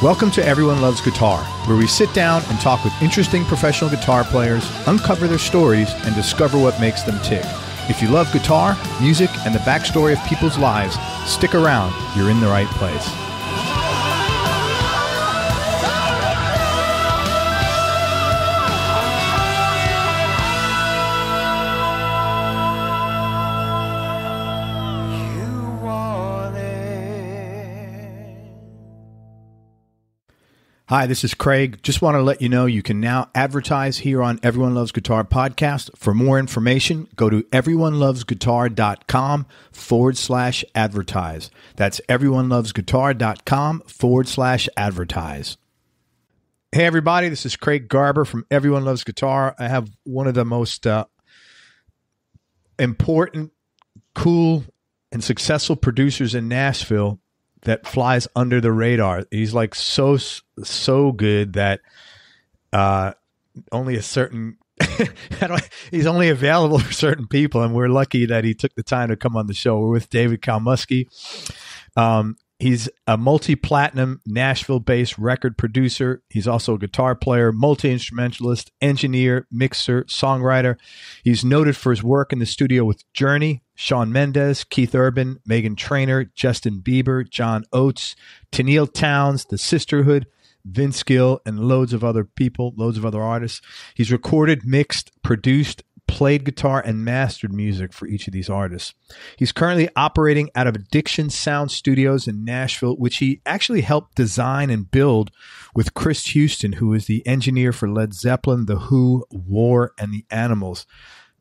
Welcome to Everyone Loves Guitar, where we sit down and talk with interesting professional guitar players, uncover their stories, and discover what makes them tick. If you love guitar, music, and the backstory of people's lives, stick around. You're in the right place. Hi, this is Craig. Just want to let you know you can now advertise here on Everyone Loves Guitar podcast. For more information, go to everyonelovesguitar.com forward slash advertise. That's everyonelovesguitar.com forward slash advertise. Hey, everybody, this is Craig Garber from Everyone Loves Guitar. I have one of the most uh, important, cool, and successful producers in Nashville that flies under the radar. He's like so so good that uh, only a certain he's only available for certain people, and we're lucky that he took the time to come on the show. We're with David Kalmusky. Um, he's a multi-platinum Nashville-based record producer. He's also a guitar player, multi-instrumentalist, engineer, mixer, songwriter. He's noted for his work in the studio with Journey, Shawn Mendes, Keith Urban, Megan Trainor, Justin Bieber, John Oates, Tenille Townes, The Sisterhood, Vince Gill, and loads of other people, loads of other artists. He's recorded, mixed, produced, played guitar, and mastered music for each of these artists. He's currently operating out of Addiction Sound Studios in Nashville, which he actually helped design and build with Chris Huston, who is the engineer for Led Zeppelin, The Who, War, and the Animals.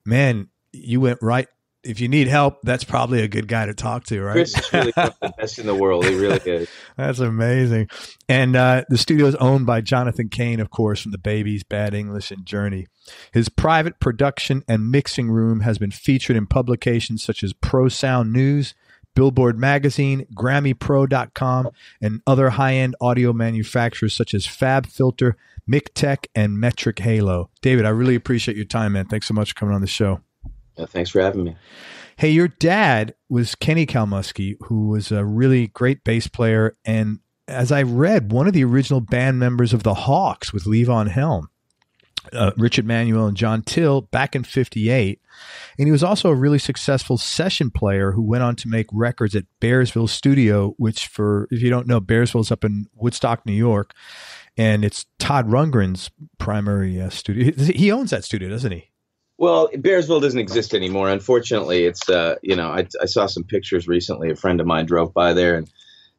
Man, you went right if you need help, that's probably a good guy to talk to, right? Chris is really the best in the world. He really is. that's amazing. And uh, the studio is owned by Jonathan Cain, of course, from the Babies, Bad English, and Journey. His private production and mixing room has been featured in publications such as Pro Sound News, Billboard Magazine, GrammyPro.com, and other high end audio manufacturers such as Fab Filter, Mytek, and Metric Halo. David, I really appreciate your time, man. Thanks so much for coming on the show. Yeah, thanks for having me. Hey, your dad was Kenny Kalmusky, who was a really great bass player, and as I read, one of the original band members of the Hawks with Levon Helm, uh, Richard Manuel and John Till, back in '58. And he was also a really successful session player who went on to make records at Bearsville Studio, which, for if you don't know, Bearsville's up in Woodstock, New York, and it's Todd Rundgren's primary uh, studio. He owns that studio, doesn't he? Well, Bearsville doesn't exist anymore. Unfortunately, it's uh, you know, I, I saw some pictures recently. A friend of mine drove by there, and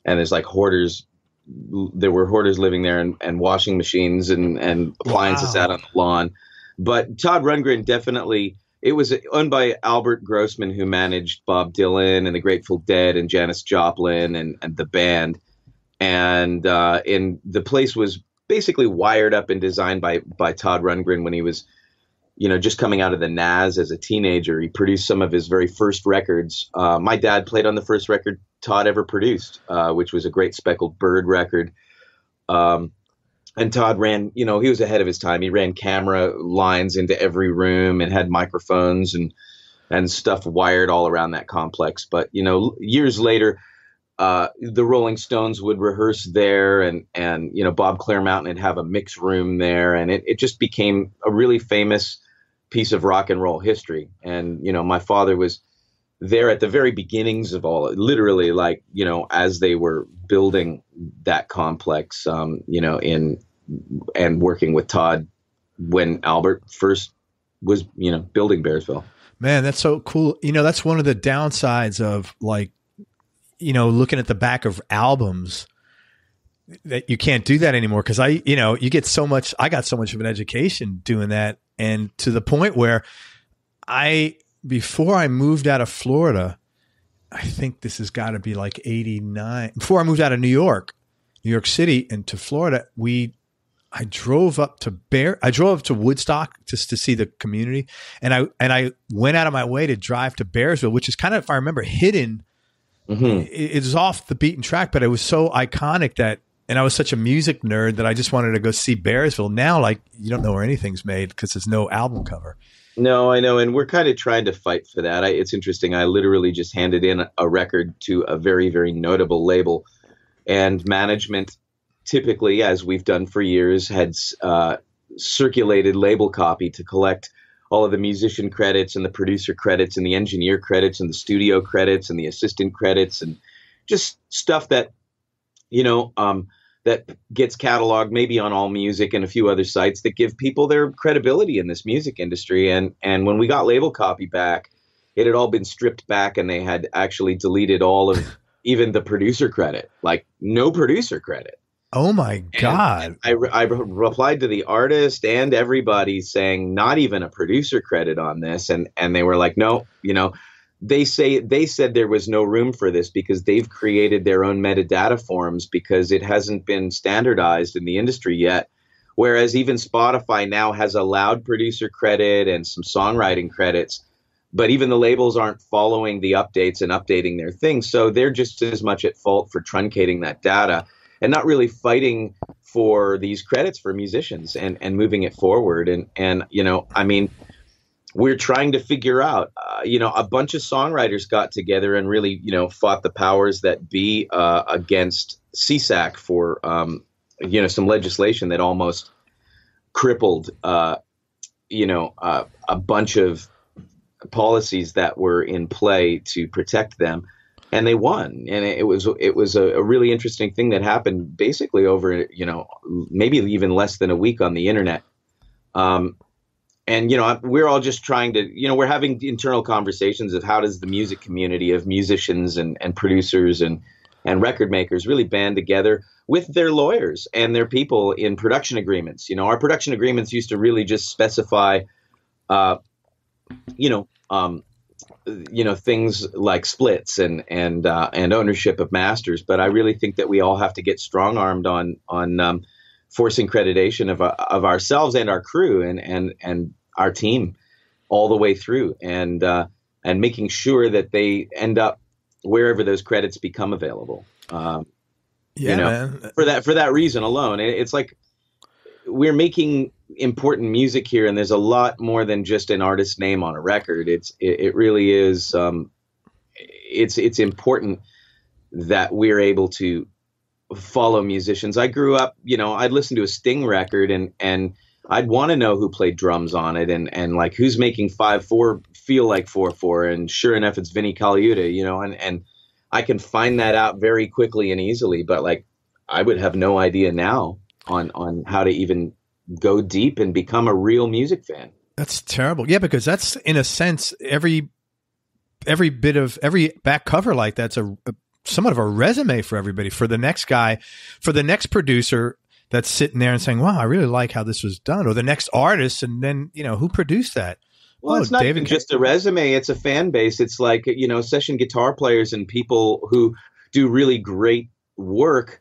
and there's like hoarders. There were hoarders living there, and, and washing machines and and appliances wow. out on the lawn. But Todd Rundgren definitely. It was owned by Albert Grossman, who managed Bob Dylan and the Grateful Dead and Janis Joplin and and the band. And uh, and the place was basically wired up and designed by by Todd Rundgren when he was you know, just coming out of the Nazz as a teenager, he produced some of his very first records. Uh, my dad played on the first record Todd ever produced, uh, which was a great speckled bird record. Um, and Todd ran, you know, he was ahead of his time. He ran camera lines into every room and had microphones and and stuff wired all around that complex. But you know, years later, uh, the Rolling Stones would rehearse there, and and you know, Bob Clearmountain would have a mix room there, and it, it just became a really famous piece of rock and roll history. And you know, my father was there at the very beginnings of all, literally, like you know, as they were building that complex. Um, you know, in and working with Todd when Albert first was you know building Bearsville. Man, that's so cool. You know, that's one of the downsides of like, you know, looking at the back of albums that you can't do that anymore because I, you know, you get so much. I got so much of an education doing that and to the point where I before I moved out of Florida, I think this has got to be like 89. Before I moved out of New York, New York City into Florida, we I drove up to Bear I drove up to Woodstock just to see the community and I and I went out of my way to drive to Bearsville, which is kind of if I remember hidden mm-hmm. it, it's off the beaten track, but it was so iconic that and I was such a music nerd that I just wanted to go see Bearsville. Now, like you don't know where anything's made because there's no album cover. No, I know, and we're kind of trying to fight for that. I, it's interesting. I literally just handed in a record to a very, very notable label, and management typically, as we've done for years, had uh, circulated label copy to collect all of the musician credits and the producer credits and the engineer credits and the studio credits and the assistant credits and just stuff that you know um, that gets cataloged maybe on all music and a few other sites that give people their credibility in this music industry and and when we got label copy back it had all been stripped back and they had actually deleted all of even the producer credit like no producer credit Oh my God. I, I replied to the artist and everybody saying not even a producer credit on this. And, and they were like, no, you know, they say they said there was no room for this because they've created their own metadata forms because it hasn't been standardized in the industry yet. Whereas even Spotify now has allowed producer credit and some songwriting credits, but even the labels aren't following the updates and updating their things. So they're just as much at fault for truncating that data and not really fighting for these credits for musicians and, and moving it forward. And, and, you know, I mean, we're trying to figure out, uh, you know, a bunch of songwriters got together and really, you know, fought the powers that be uh, against SESAC for, um, you know, some legislation that almost crippled, uh, you know, uh, a bunch of policies that were in play to protect them. And they won. And it was it was a, a, really interesting thing that happened basically over you know maybe even less than a week on the internet. Um, and you know we're all just trying to you know we're having internal conversations of how does the music community of musicians and, and producers and and record makers really band together with their lawyers and their people in production agreements you know our production agreements used to really just specify uh, you know um, you know things like splits and and uh, and ownership of masters. But I really think that we all have to get strong armed on on um, forcing accreditation of uh, of ourselves and our crew and and and our team all the way through and uh, and making sure that they end up wherever those credits become available. Um, yeah, you know, man. for that for that reason alone, it's like we're making important music here, and there's a lot more than just an artist's name on a record. It's it, it really is. Um, it's it's important that we're able to follow musicians. I grew up, you know, I'd listen to a Sting record and and I'd want to know who played drums on it and and like who's making five four feel like four four. And sure enough, it's Vinnie Colaiuta, you know, and and I can find that out very quickly and easily. But like, I would have no idea now on on how to even go deep and become a real music fan. That's terrible. Yeah, because that's in a sense every every bit of every back cover like that's a, a somewhat of a resume for everybody for the next guy, for the next producer that's sitting there and saying, "Wow, I really like how this was done," or the next artist, and then you know who produced that. Well, oh, it's not David just a resume; it's a fan base. It's like you know, session guitar players and people who do really great work.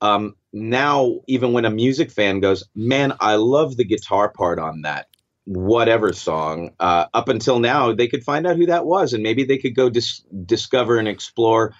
Um, now even when a music fan goes, man, I love the guitar part on that whatever song. Uh, up until now, they could find out who that was, and maybe they could go dis- discover and explore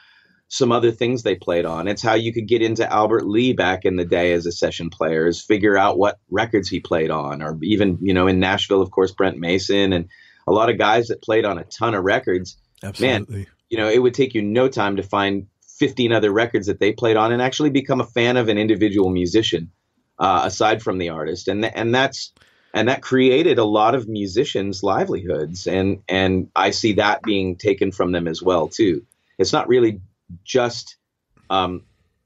some other things they played on. It's how you could get into Albert Lee back in the day as a session player, is figure out what records he played on, or even you know in Nashville, of course, Brent Mason and a lot of guys that played on a ton of records. Absolutely. Man, you know, it would take you no time to find 15 other records that they played on and actually become a fan of an individual musician uh, aside from the artist and th- and that's and that created a lot of musicians livelihoods and and I see that being taken from them as well too it's not really just um,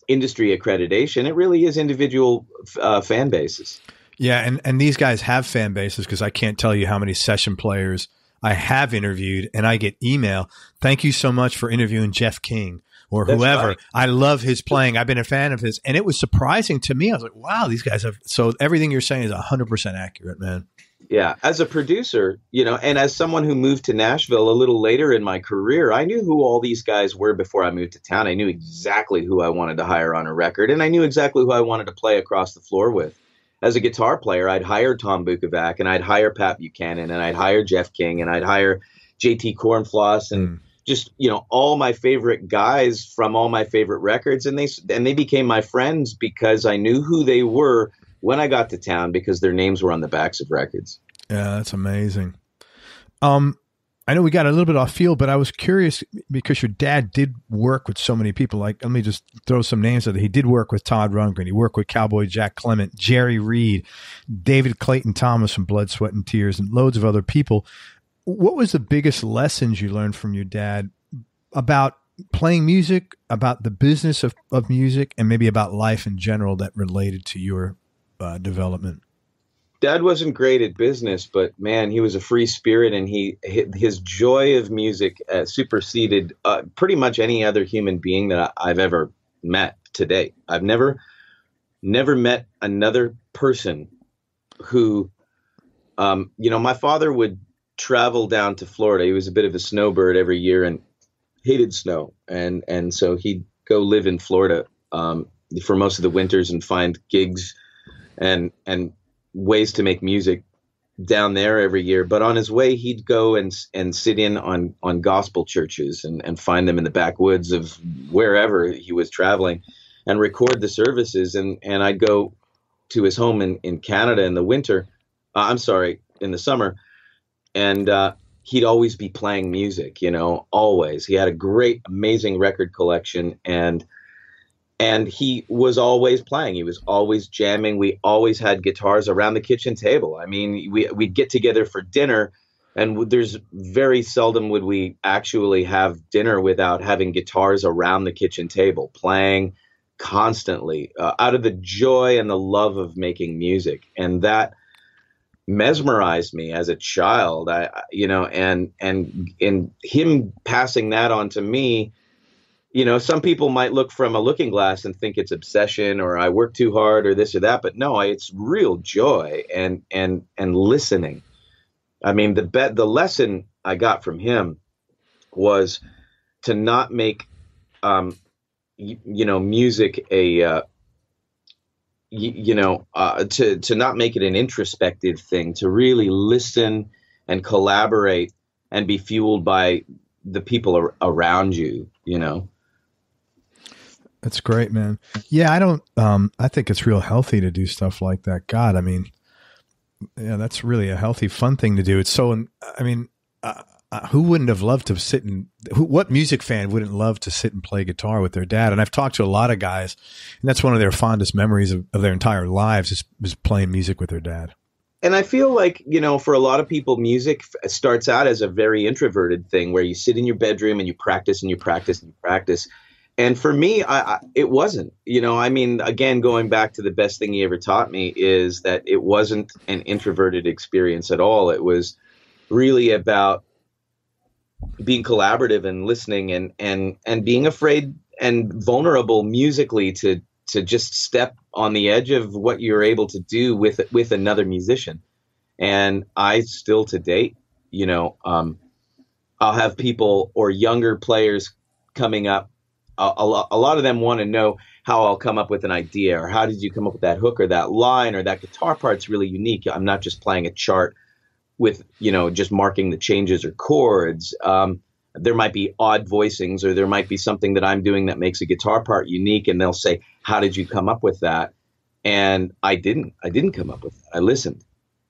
industry accreditation it really is individual uh, fan bases yeah and and these guys have fan bases because I can't tell you how many session players I have interviewed and I get email thank you so much for interviewing Jeff King or That's whoever. Right. I love his playing. I've been a fan of his, and it was surprising to me. I was like, wow, these guys have. So everything you're saying is 100 percent accurate, man. Yeah, as a producer, you know, and as someone who moved to Nashville a little later in my career, I knew who all these guys were before I moved to town. I knew exactly who I wanted to hire on a record, and I knew exactly who I wanted to play across the floor with. As a guitar player, I'd hire Tom Bukovac, and I'd hire Pat Buchanan, and I'd hire Jeff King, and I'd hire JT Corenflos, and mm just you know all my favorite guys from all my favorite records and they and they became my friends because I knew who they were when I got to town because their names were on the backs of records. Yeah, that's amazing. Um I know we got a little bit off field, but I was curious because your dad did work with so many people. Like, let me just throw some names out there. He did work with Todd Rundgren. He worked with Cowboy Jack Clement, Jerry Reed, David Clayton Thomas from Blood, Sweat, and Tears, and loads of other people. What was the biggest lessons you learned from your dad about playing music, about the business of, of music, and maybe about life in general that related to your uh, development? Dad wasn't great at business, but man, he was a free spirit, and he his joy of music uh, superseded uh, pretty much any other human being that I've ever met today. I've never never met another person who, um, you know, my father would travel down to Florida. He was a bit of a snowbird every year and hated snow, and and so he'd go live in Florida um, for most of the winters and find gigs and and ways to make music down there every year. But on his way, he'd go and and sit in on on gospel churches and and find them in the backwoods of wherever he was traveling, and record the services. And and I'd go to his home in in Canada in the winter. Uh, I'm sorry, in the summer, and uh, he'd always be playing music. You know, always. He had a great, amazing record collection and and he was always playing. He was always jamming. We always had guitars around the kitchen table. I mean we, we'd get together for dinner and there's very seldom would we actually have dinner without having guitars around the kitchen table playing constantly uh, out of the joy and the love of making music. And that mesmerized me as a child. I you know and and in him passing that on to me you know, some people might look from a looking glass and think it's obsession or I work too hard or this or that, but no, it's real joy and and and listening. I mean, the bet the lesson I got from him was to not make, um, you, you know, music a, uh, you, you know, uh, to to not make it an introspective thing. To really listen and collaborate and be fueled by the people ar- around you. You know. That's great, man. Yeah, I don't. Um, I think it's real healthy to do stuff like that. God, I mean, yeah, that's really a healthy, fun thing to do. It's so. I mean, uh, uh, who wouldn't have loved to sit and who, what music fan wouldn't love to sit and play guitar with their dad? And I've talked to a lot of guys, and that's one of their fondest memories of, of their entire lives is, is playing music with their dad. And I feel like, you know, for a lot of people, music starts out as a very introverted thing where you sit in your bedroom and you practice and you practice and you practice and for me I, I, it wasn't you know i mean again going back to the best thing he ever taught me is that it wasn't an introverted experience at all. It was really about being collaborative and listening and and and being afraid and vulnerable musically to to just step on the edge of what you're able to do with with another musician. And i still to date you know um, i'll have people or younger players coming up a, a, a lot of them want to know how I'll come up with an idea or how did you come up with that hook or that line or that guitar part's really unique. I'm not just playing a chart with, you know, just marking the changes or chords. Um, there might be odd voicings or there might be something that I'm doing that makes a guitar part unique and they'll say, "How did you come up with that?" And I didn't. I didn't come up with it. I listened.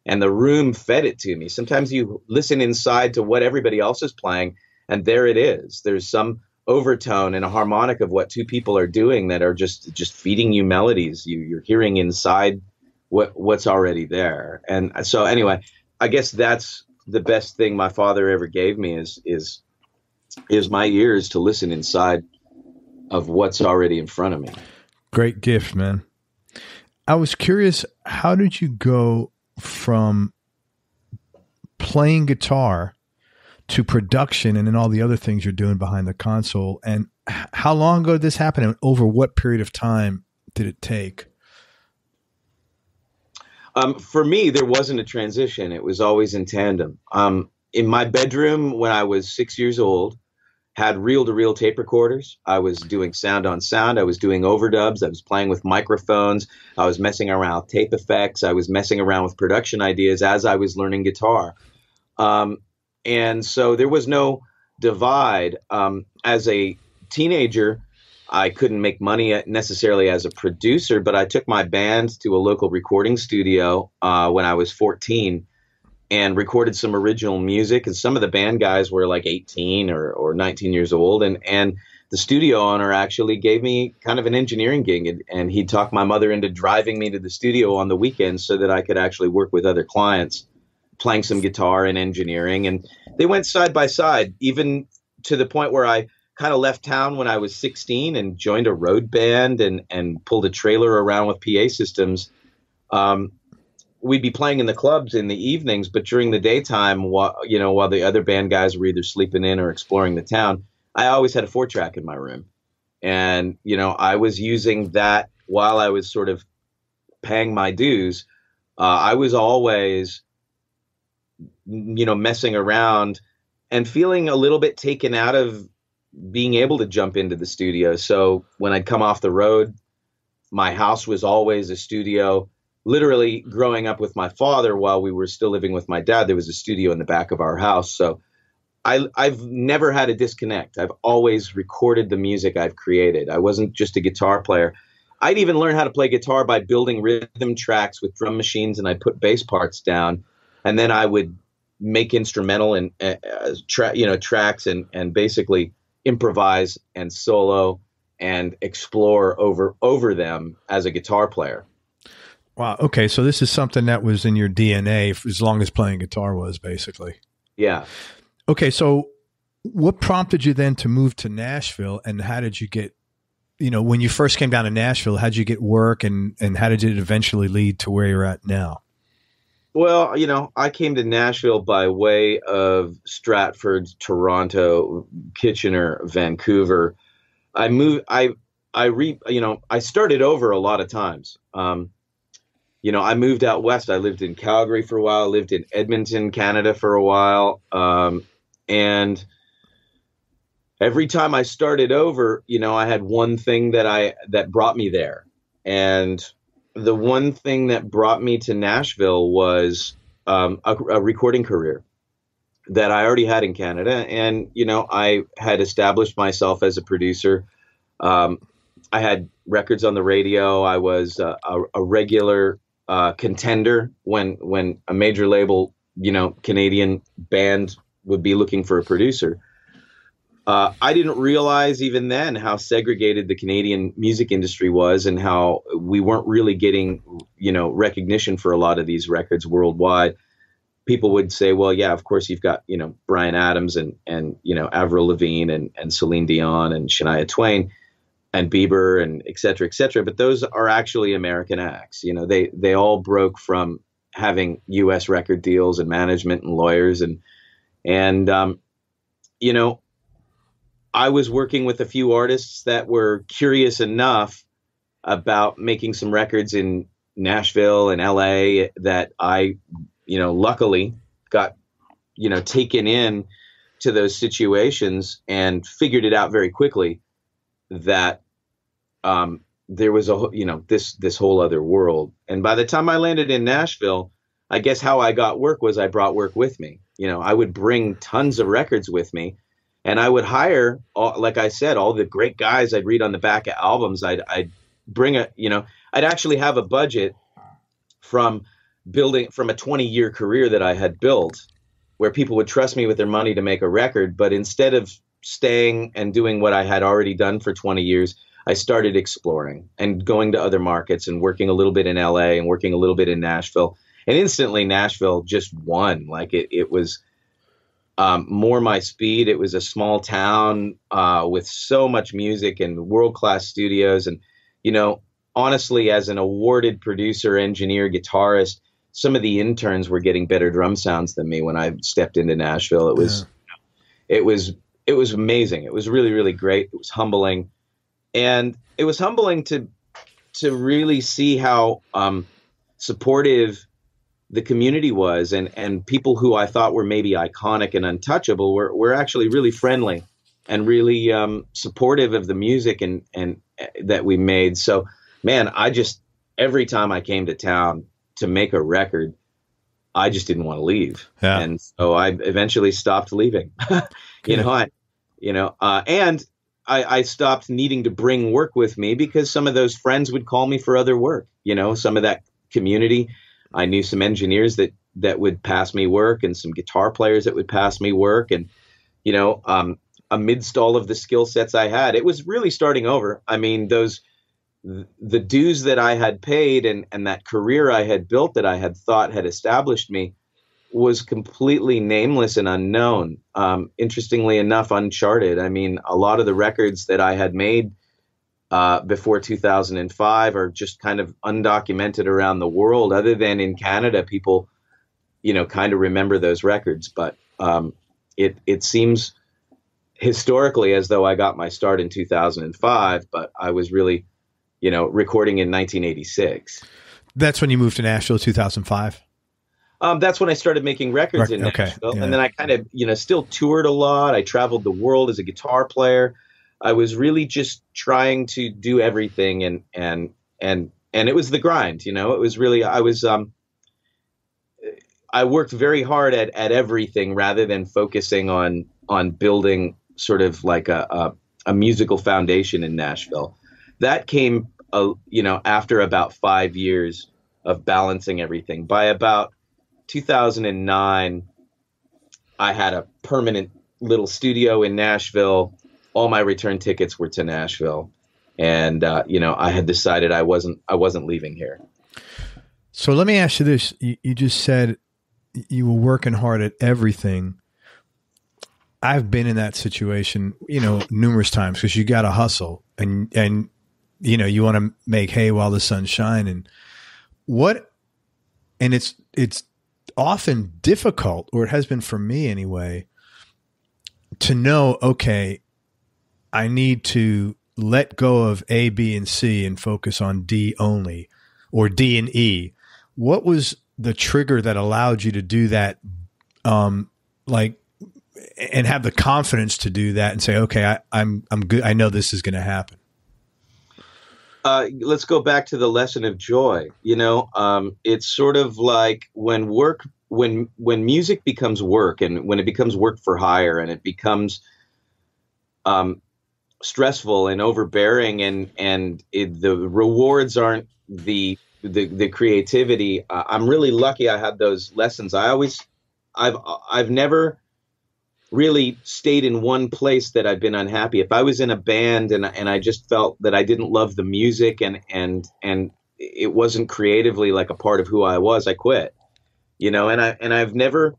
And the room fed it to me. Sometimes you listen inside to what everybody else is playing and there it is. There's some overtone and a harmonic of what two people are doing that are just just feeding you melodies. You you're hearing inside what what's already there. And so anyway i guess that's the best thing my father ever gave me is is is my ears to listen inside of what's already in front of me. Great gift man. I was curious how did you go from playing guitar to production and then all the other things you're doing behind the console. And how long ago did this happen and over what period of time did it take? Um, for me, there wasn't a transition. It was always in tandem. Um, in my bedroom when I was six years old, had reel to reel tape recorders. I was doing sound on sound. I was doing overdubs. I was playing with microphones. I was messing around with tape effects. I was messing around with production ideas as I was learning guitar. Um, and so there was no divide. Um, as a teenager, I couldn't make money necessarily as a producer, but I took my band to a local recording studio uh, when I was 14 and recorded some original music. And some of the band guys were like 18 or, or 19 years old. And, and the studio owner actually gave me kind of an engineering gig. And, and he talked my mother into driving me to the studio on the weekends so that I could actually work with other clients, playing some guitar and engineering. And they went side by side, even to the point where I kind of left town when I was 16 and joined a road band and, and pulled a trailer around with PA systems. Um, we'd be playing in the clubs in the evenings, but during the daytime, while, you know, while the other band guys were either sleeping in or exploring the town, I always had a four track in my room. And, you know, I was using that while I was sort of paying my dues. Uh, I was always, you know, messing around and feeling a little bit taken out of being able to jump into the studio. So when I'd come off the road, my house was always a studio. Literally growing up with my father while we were still living with my dad, there was a studio in the back of our house. So I, I've never had a disconnect. I've always recorded the music I've created. I wasn't just a guitar player. I'd even learn how to play guitar by building rhythm tracks with drum machines, and I'd put bass parts down, and then I would make instrumental and uh, tra- you know tracks and and basically improvise and solo and explore over over them as a guitar player. Wow. Okay, so this is something that was in your DNA as long as playing guitar was basically. Yeah. Okay, so what prompted you then to move to Nashville, and how did you get? You know, when you first came down to Nashville, how did you get work, and and how did it eventually lead to where you're at now? Well, you know, I came to Nashville by way of Stratford, Toronto, Kitchener, Vancouver. I moved. I I re. You know, I started over a lot of times. Um, you know, I moved out west. I lived in Calgary for a while. I Lived in Edmonton, Canada, for a while. Um, and every time I started over, you know, I had one thing that I that brought me there, and the one thing that brought me to Nashville was um, a, a, recording career that I already had in Canada, and you know I had established myself as a producer. Um, I had records on the radio. I was uh, a, a, regular uh, contender when when a major label, you know, Canadian band would be looking for a producer. Uh, I didn't realize even then how segregated the Canadian music industry was and how we weren't really getting, you know, recognition for a lot of these records worldwide. People would say, well, yeah, of course you've got, you know, Bryan Adams and, and you know, Avril Lavigne and, and Celine Dion and Shania Twain and Bieber and et cetera, et cetera. But those are actually American acts. You know, they, they all broke from having U.S. record deals and management and lawyers and, and, um, you know, I was working with a few artists that were curious enough about making some records in Nashville and LA that I, you know, luckily got, you know, taken in to those situations and figured it out very quickly that um, there was a, you know, this this whole other world. And by the time I landed in Nashville, I guess how I got work was I brought work with me. You know, I would bring tons of records with me and I would hire, all, like I said, all the great guys I'd read on the back of albums. I'd, I'd bring a, you know, I'd actually have a budget from building from a 20 year career that I had built where people would trust me with their money to make a record. But instead of staying and doing what I had already done for 20 years, I started exploring and going to other markets and working a little bit in LA and working a little bit in Nashville. And instantly, Nashville just won. Like it, it was, um, more my speed. It was a small town uh, with so much music and world class studios. And, you know, honestly, as an awarded producer, engineer, guitarist, some of the interns were getting better drum sounds than me when I stepped into Nashville. It was, yeah. it was, it was amazing. It was really, really great. It was humbling, and it was humbling to, to really see how um, supportive the community was and and people who I thought were maybe iconic and untouchable were were actually really friendly and really um, supportive of the music and and uh, that we made. So man, I just every time I came to town to make a record, I just didn't want to leave, yeah. and so I eventually stopped leaving. you know, I you know, uh, and I, I, stopped needing to bring work with me because some of those friends would call me for other work. You know, some of that community I knew some engineers that that would pass me work and some guitar players that would pass me work. And you know um, amidst all of the skill sets I had it was really starting over. I mean those the dues that I had paid and and that career I had built that I had thought had established me was completely nameless and unknown. Um, interestingly enough uncharted. I mean a lot of the records that I had made uh, before 2005 are just kind of undocumented around the world. Other than in Canada, people, you know, kind of remember those records. But um, it it seems historically as though I got my start in 2005, but I was really, you know, recording in 1986. That's when you moved to Nashville, 2005. Um, that's when I started making records in okay. Nashville, yeah. and then I kind of, you know, still toured a lot. I traveled the world as a guitar player. I was really just trying to do everything and and and and it was the grind, you know. It was really I was um I worked very hard at at everything rather than focusing on on building sort of like a a, a musical foundation in Nashville. That came uh, you know after about 5 years of balancing everything. By about 2009 I had a permanent little studio in Nashville all my return tickets were to Nashville, and uh, you know I had decided I wasn't I wasn't leaving here. So let me ask you this: you, you just said you were working hard at everything. I've been in that situation, you know, numerous times because you got to hustle and and you know you want to make hay while the sun's shining. What, and it's it's often difficult, or it has been for me anyway, to know. Okay, I need to let go of A, B, and C and focus on D only or D and E. What was the trigger that allowed you to do that? Um, like, and have the confidence to do that and say, okay, I, I'm, I'm good. I know this is going to happen. Uh, let's go back to the lesson of joy. You know, um, it's sort of like when work, when when music becomes work, and when it becomes work for hire, and it becomes um, stressful and overbearing and and it, the rewards aren't the the, the creativity. Uh, i'm really lucky i had those lessons. I always i've i've never really stayed in one place that i've been unhappy. If i was in a band and and i just felt that i didn't love the music and and and it wasn't creatively like a part of who i was i quit you know? And i and i've never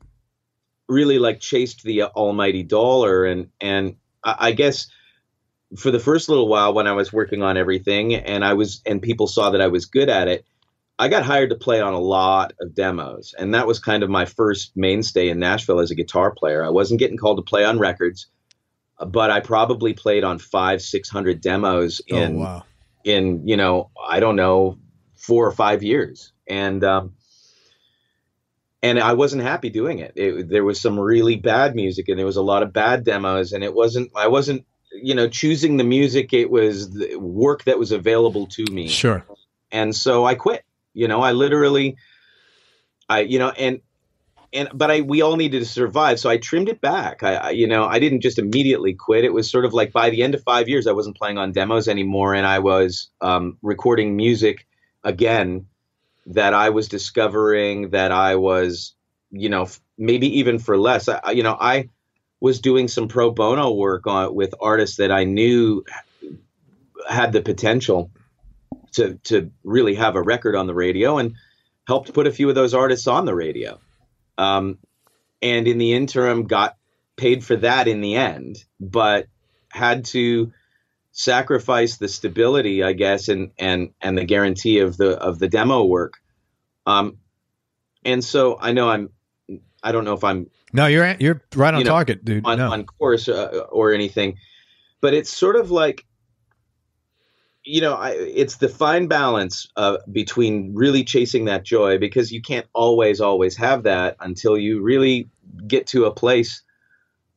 really like chased the almighty dollar and and I, I guess for the first little while when I was working on everything and I was and people saw that I was good at it, I got hired to play on a lot of demos. And that was kind of my first mainstay in Nashville as a guitar player. I wasn't getting called to play on records, but I probably played on five, six hundred demos oh, in oh, wow. in, you know, I don't know, four or five years. And um and I wasn't happy doing it. it. There was some really bad music, and there was a lot of bad demos, and it wasn't. I wasn't you know, choosing the music, it was the work that was available to me. Sure. And so I quit. You know, I literally, I, you know, and, and, but I, we all needed to survive. So I trimmed it back. I, I, you know, I didn't just immediately quit. It was sort of like by the end of five years, I wasn't playing on demos anymore. And I was um, recording music again that I was discovering that I was, you know, maybe even for less. I, you know, I, was doing some pro bono work on with artists that I knew had the potential to to really have a record on the radio and helped put a few of those artists on the radio. Um, and in the interim got paid for that in the end, but had to sacrifice the stability, I guess, and and and the guarantee of the of the demo work. Um, and so I know I'm I don't know if I'm no, you're you're right on you know, target, dude. On, no. on course uh, or anything, but it's sort of like you know, I, it's the fine balance uh, between really chasing that joy because you can't always, always have that until you really get to a place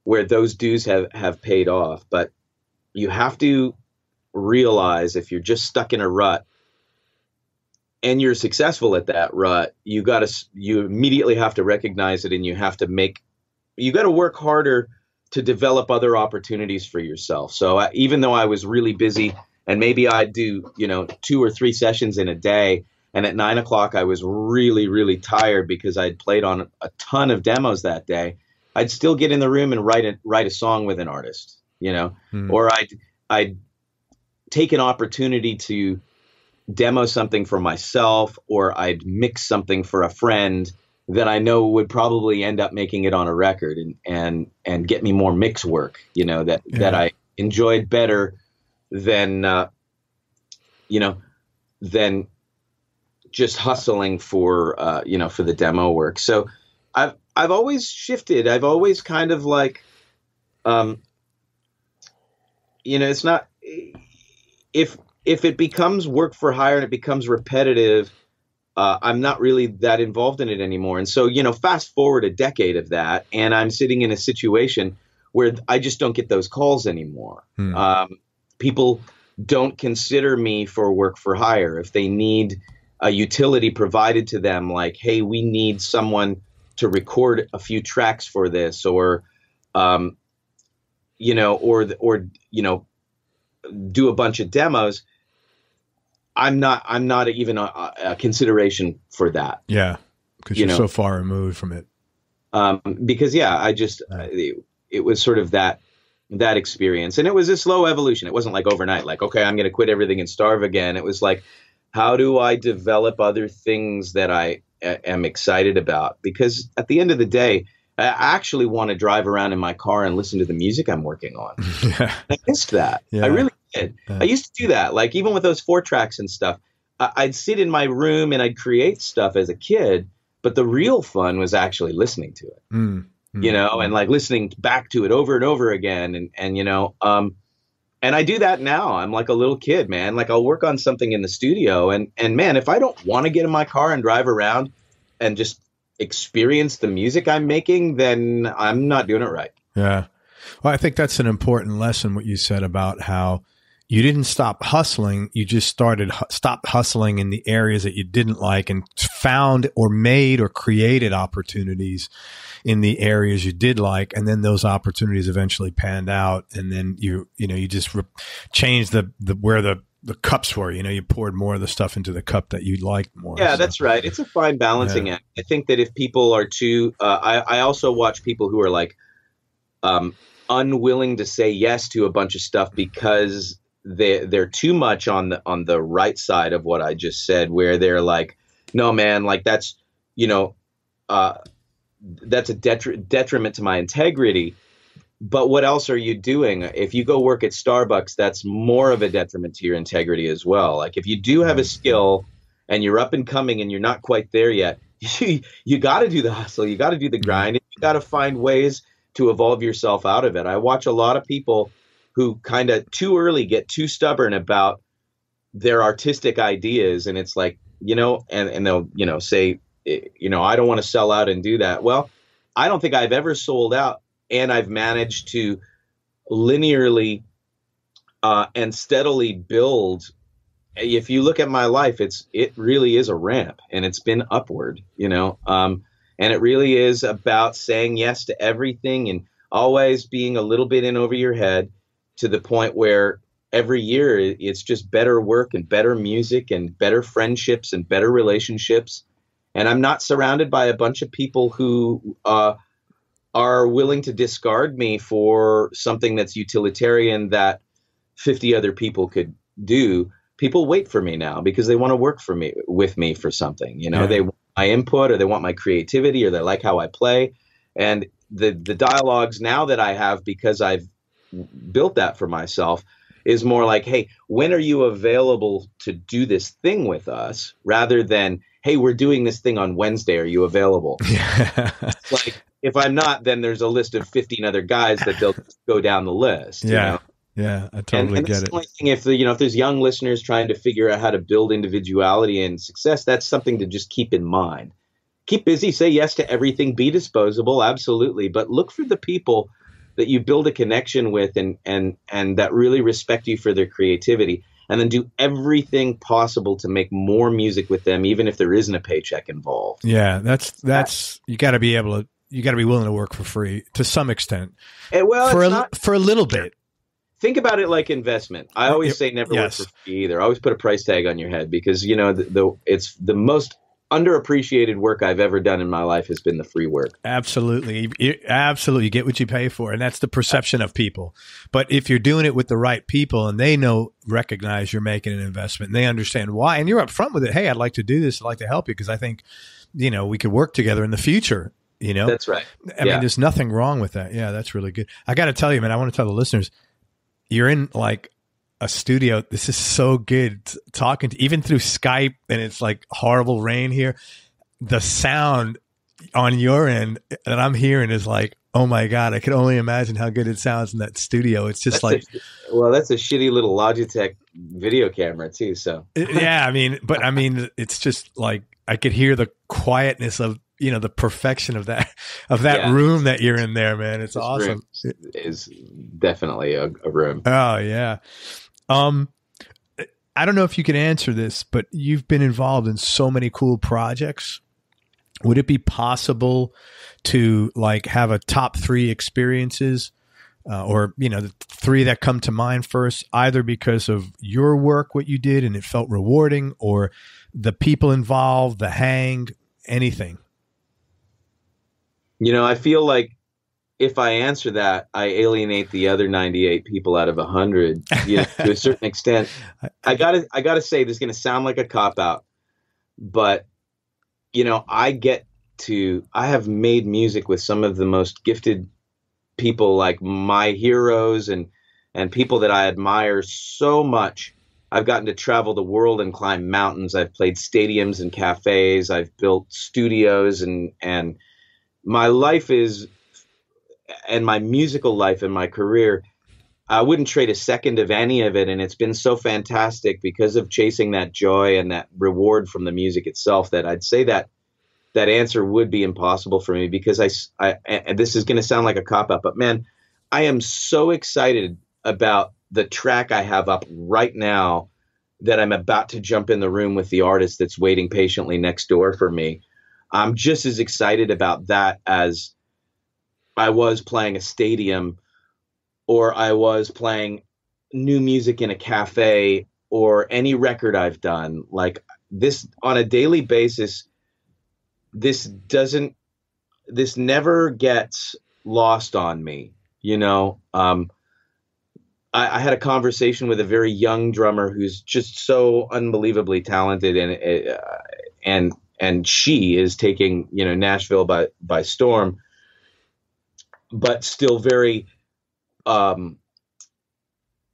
where those dues have, have paid off. But you have to realize if you're just stuck in a rut and you're successful at that rut, you got to, you immediately have to recognize it and you have to make you got to work harder to develop other opportunities for yourself. So uh, even though I was really busy and maybe I'd do, you know, two or three sessions in a day and at nine o'clock I was really really tired because I'd played on a ton of demos that day. I'd still get in the room and write a write a song with an artist, you know, Hmm. or I'd I'd take an opportunity to demo something for myself, or I'd mix something for a friend that I know would probably end up making it on a record and and and get me more mix work, you know, that that I enjoyed better than uh, you know than just hustling for uh, you know for the demo work. So I've I've always shifted. I've always kind of like um you know it's not if if it becomes work for hire and it becomes repetitive uh, I'm not really that involved in it anymore. And so, you know, fast forward a decade of that, and I'm sitting in a situation where I just don't get those calls anymore. Hmm. Um, people don't consider me for work for hire. If they need a utility provided to them, like, hey, we need someone to record a few tracks for this, or, um, you know, or or you know, do a bunch of demos. I'm not. I'm not even a, a consideration for that Yeah, because You you're know. so far removed from it. um, because yeah, I just Right. it, it was sort of that that experience, and it was a slow evolution. It wasn't like overnight, like okay, I'm going to quit everything and starve again. It was like, how do I develop other things that I a- am excited about? Because at the end of the day, I actually want to drive around in my car and listen to the music I'm working on. yeah, I missed that. Yeah. I really did. Yeah. I used to do that. Like even with those four tracks and stuff, I- I'd sit in my room and I'd create stuff as a kid. But the real fun was actually listening to it, Mm, mm. you know, and like listening back to it over and over again. And and you know, um, and I do that now. I'm like a little kid, man. Like I'll work on something in the studio, and and man, if I don't want to get in my car and drive around and just experience the music I'm making, then I'm not doing it right. Yeah. Well, I think that's an important lesson what you said about how you didn't stop hustling. You just started stopped hustling in the areas that you didn't like and found or made or created opportunities in the areas you did like. And then those opportunities eventually panned out. And then you, you know, you just re- changed the, the, where the, the cups were, you know, you poured more of the stuff into the cup that you liked more. Yeah, So, that's right. It's a fine balancing act. I think that if people are too, uh, I, I also watch people who are like um, unwilling to say yes to a bunch of stuff because they they're too much on the on the right side of what I just said, where they're like, no, man, like that's you know, uh, that's a detri- detriment to my integrity. But what else are you doing? If you go work at Starbucks, that's more of a detriment to your integrity as well. Like if you do have a skill and you're up and coming and you're not quite there yet, you, you got to do the hustle. You got to do the grind. You got to find ways to evolve yourself out of it. I watch a lot of people who kind of too early get too stubborn about their artistic ideas. And it's like, you know, and, and they'll, you know, say, eh, you know, I don't want to sell out and do that. Well, I don't think I've ever sold out and I've managed to linearly uh, and steadily build. If you look at my life, it's it really is a ramp, and it's been upward, you know. Um, and it really is about saying yes to everything and always being a little bit in over your head to the point where every year it's just better work and better music and better friendships and better relationships. And I'm not surrounded by a bunch of people who uh, are willing to discard me for something that's utilitarian that 50 other people could do. People wait for me now because they want to work for me with me for something. You know, Yeah. they want my input or they want my creativity or they like how I play. And the the dialogues now that I have because I've built that for myself is more like, hey, when are you available to do this thing with us rather than, hey, we're doing this thing on Wednesday. Are you available? Yeah. like if I'm not, then there's a list of 15 other guys that they'll go down the list. you Yeah, know? yeah, I totally and get it. thing if the, you know if there's young listeners trying to figure out how to build individuality and success, that's something to just keep in mind. Keep busy, say yes to everything, be disposable, absolutely, but look for the people that you build a connection with and and and that really respect you for their creativity and then do everything possible to make more music with them even if there isn't a paycheck involved. Yeah, that's that's you got to be able to you got to be willing to work for free to some extent And, well, for a not for a little bit. think about it like investment. I always say never yes. work for free either. I Always put a price tag on your head because you know the, the it's the most underappreciated work I've ever done in my life has been the free work. Absolutely. You, absolutely. You get what you pay for. And that's the perception of people. But if you're doing it with the right people and they know, recognize you're making an investment and they understand why, and you're upfront with it. Hey, I'd like to do this. I'd like to help you because I think, you know, we could work together in the future. You know, that's right. I yeah. mean, there's nothing wrong with that. Yeah, that's really good. I got to tell you, man, I want to tell the listeners, you're in like a studio. This is so good talking to even through Skype and it's like horrible rain here. The sound on your end that I'm hearing is like, oh my God, I can only imagine how good it sounds in that studio. It's just that's like, a, well, that's a shitty little Logitech video camera too. So yeah, I mean, but I mean, it's just like, I could hear the quietness of you know the perfection of that of that yeah. room that you're in there man it's this awesome is definitely a, a, room oh yeah um, I don't know if you can answer this, but you've been involved in so many cool projects. Would it be possible to like have a top three experiences, uh, or you know, the three that come to mind first, either because of your work, what you did, and it felt rewarding, or the people involved, the hang, anything? You know, I feel like if I answer that, I alienate the other 98 people out of 100 you know, to a certain extent. I got to I got to say this is going to sound like a cop out, but you know, I get to I have made music with some of the most gifted people like my heroes and and people that I admire so much. I've gotten to travel the world and climb mountains. I've played stadiums and cafes. I've built studios and and my life is and my musical life and my career, I wouldn't trade a second of any of it. And it's been so fantastic because of chasing that joy and that reward from the music itself that I'd say that that answer would be impossible for me because I, I and this is going to sound like a cop out, but man, I am so excited about the track I have up right now that I'm about to jump in the room with the artist that's waiting patiently next door for me. I'm just as excited about that as I was playing a stadium or I was playing new music in a cafe or any record I've done. Like this on a daily basis, this doesn't, this never gets lost on me. You know, um, I, had a conversation with a very young drummer who's just so unbelievably talented and, uh, and, and she is taking, you know, Nashville by, by storm but still very, um,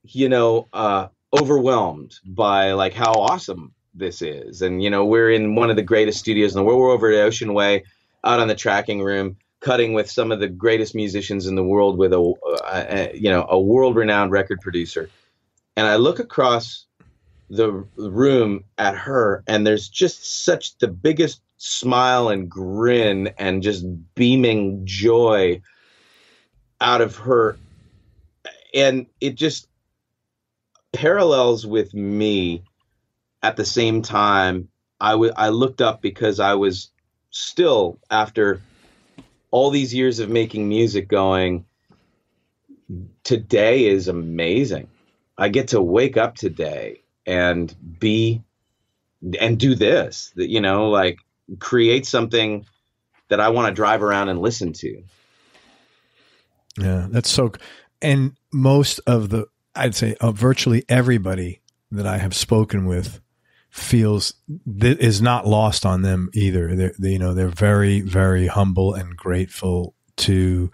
you know, uh, overwhelmed by like how awesome this is. And you know, we're in one of the greatest studios in the world. We're over at Ocean Way, out on the tracking room, cutting with some of the greatest musicians in the world, with a, a you know a world-renowned record producer. And I look across the room at her, and there's just such the biggest smile and grin and just beaming joy out of her. And it just parallels with me at the same time. I, w- I looked up because i was still after all these years of making music going today is amazing. I get to wake up today and be and do this that you know like create something that i want to drive around and listen to yeah, that's so. And most of the, I'd say, virtually everybody that I have spoken with feels that is not lost on them either. They're, they, you know, they're very, very humble and grateful to,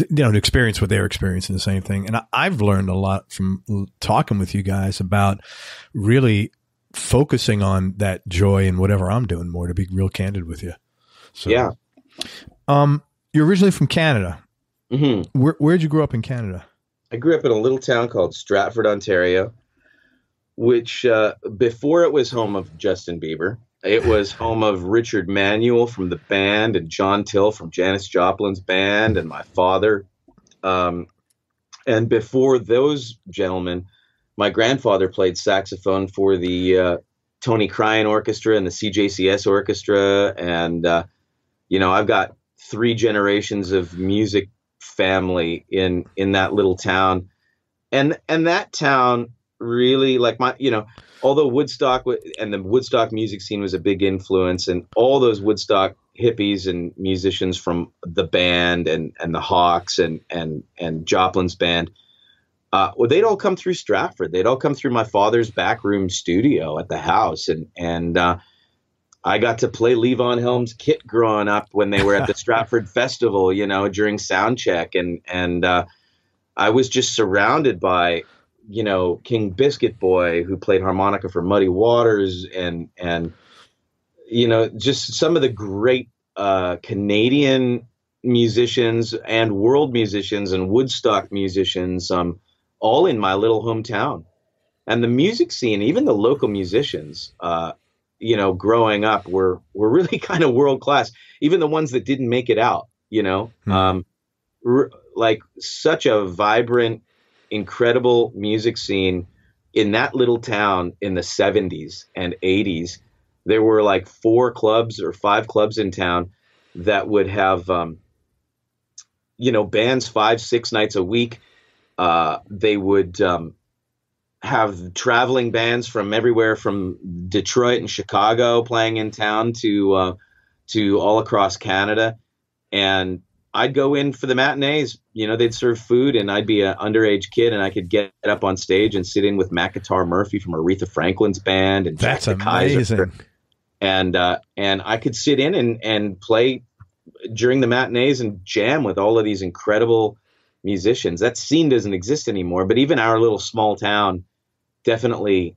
you know, to experience what they're experiencing the same thing. And I, I've learned a lot from talking with you guys about really focusing on that joy in whatever I'm doing more to be real candid with you. So, yeah. Um, you're originally from Canada. Mm-hmm. Where where'd you grow up in Canada? I grew up in a little town called Stratford, Ontario, which uh, before it was home of Justin Bieber, it was home of Richard Manuel from the band and John Till from Janis Joplin's band and my father. Um, and before those gentlemen, my grandfather played saxophone for the uh, Tony Cryan Orchestra and the CJCS Orchestra. And, uh, you know, I've got three generations of music family in in that little town and and that town really like my you know although Woodstock and the Woodstock music scene was a big influence, and all those Woodstock hippies and musicians from the band and and the Hawks and and and Joplin's band, uh, well, they'd all come through Stratford. They'd all come through my father's back room studio at the house, and and uh, I got to play Levon Helm's kit growing up when they were at the Stratford Festival, you know, during sound check, and and uh, I was just surrounded by you know King Biscuit Boy who played harmonica for Muddy Waters and and you know just some of the great uh, Canadian musicians and world musicians and Woodstock musicians um, all in my little hometown and the music scene even the local musicians uh, you know growing up were were really kind of world class even the ones that didn't make it out you know hmm. um, r- like such a vibrant incredible music scene in that little town in the 70s and 80s. There were like four clubs or five clubs in town that would have, um, you know, bands five, six nights a week. Uh, they would um, have traveling bands from everywhere from Detroit and Chicago playing in town to uh, to all across Canada. And I'd go in for the matinees. You know, they'd serve food, and I'd be an underage kid, and I could get up on stage and sit in with Matt Guitar Murphy from Aretha Franklin's band, and that's Jack amazing. Kaiser. And uh, and I could sit in and and play during the matinees and jam with all of these incredible musicians. That scene doesn't exist anymore, but even our little small town definitely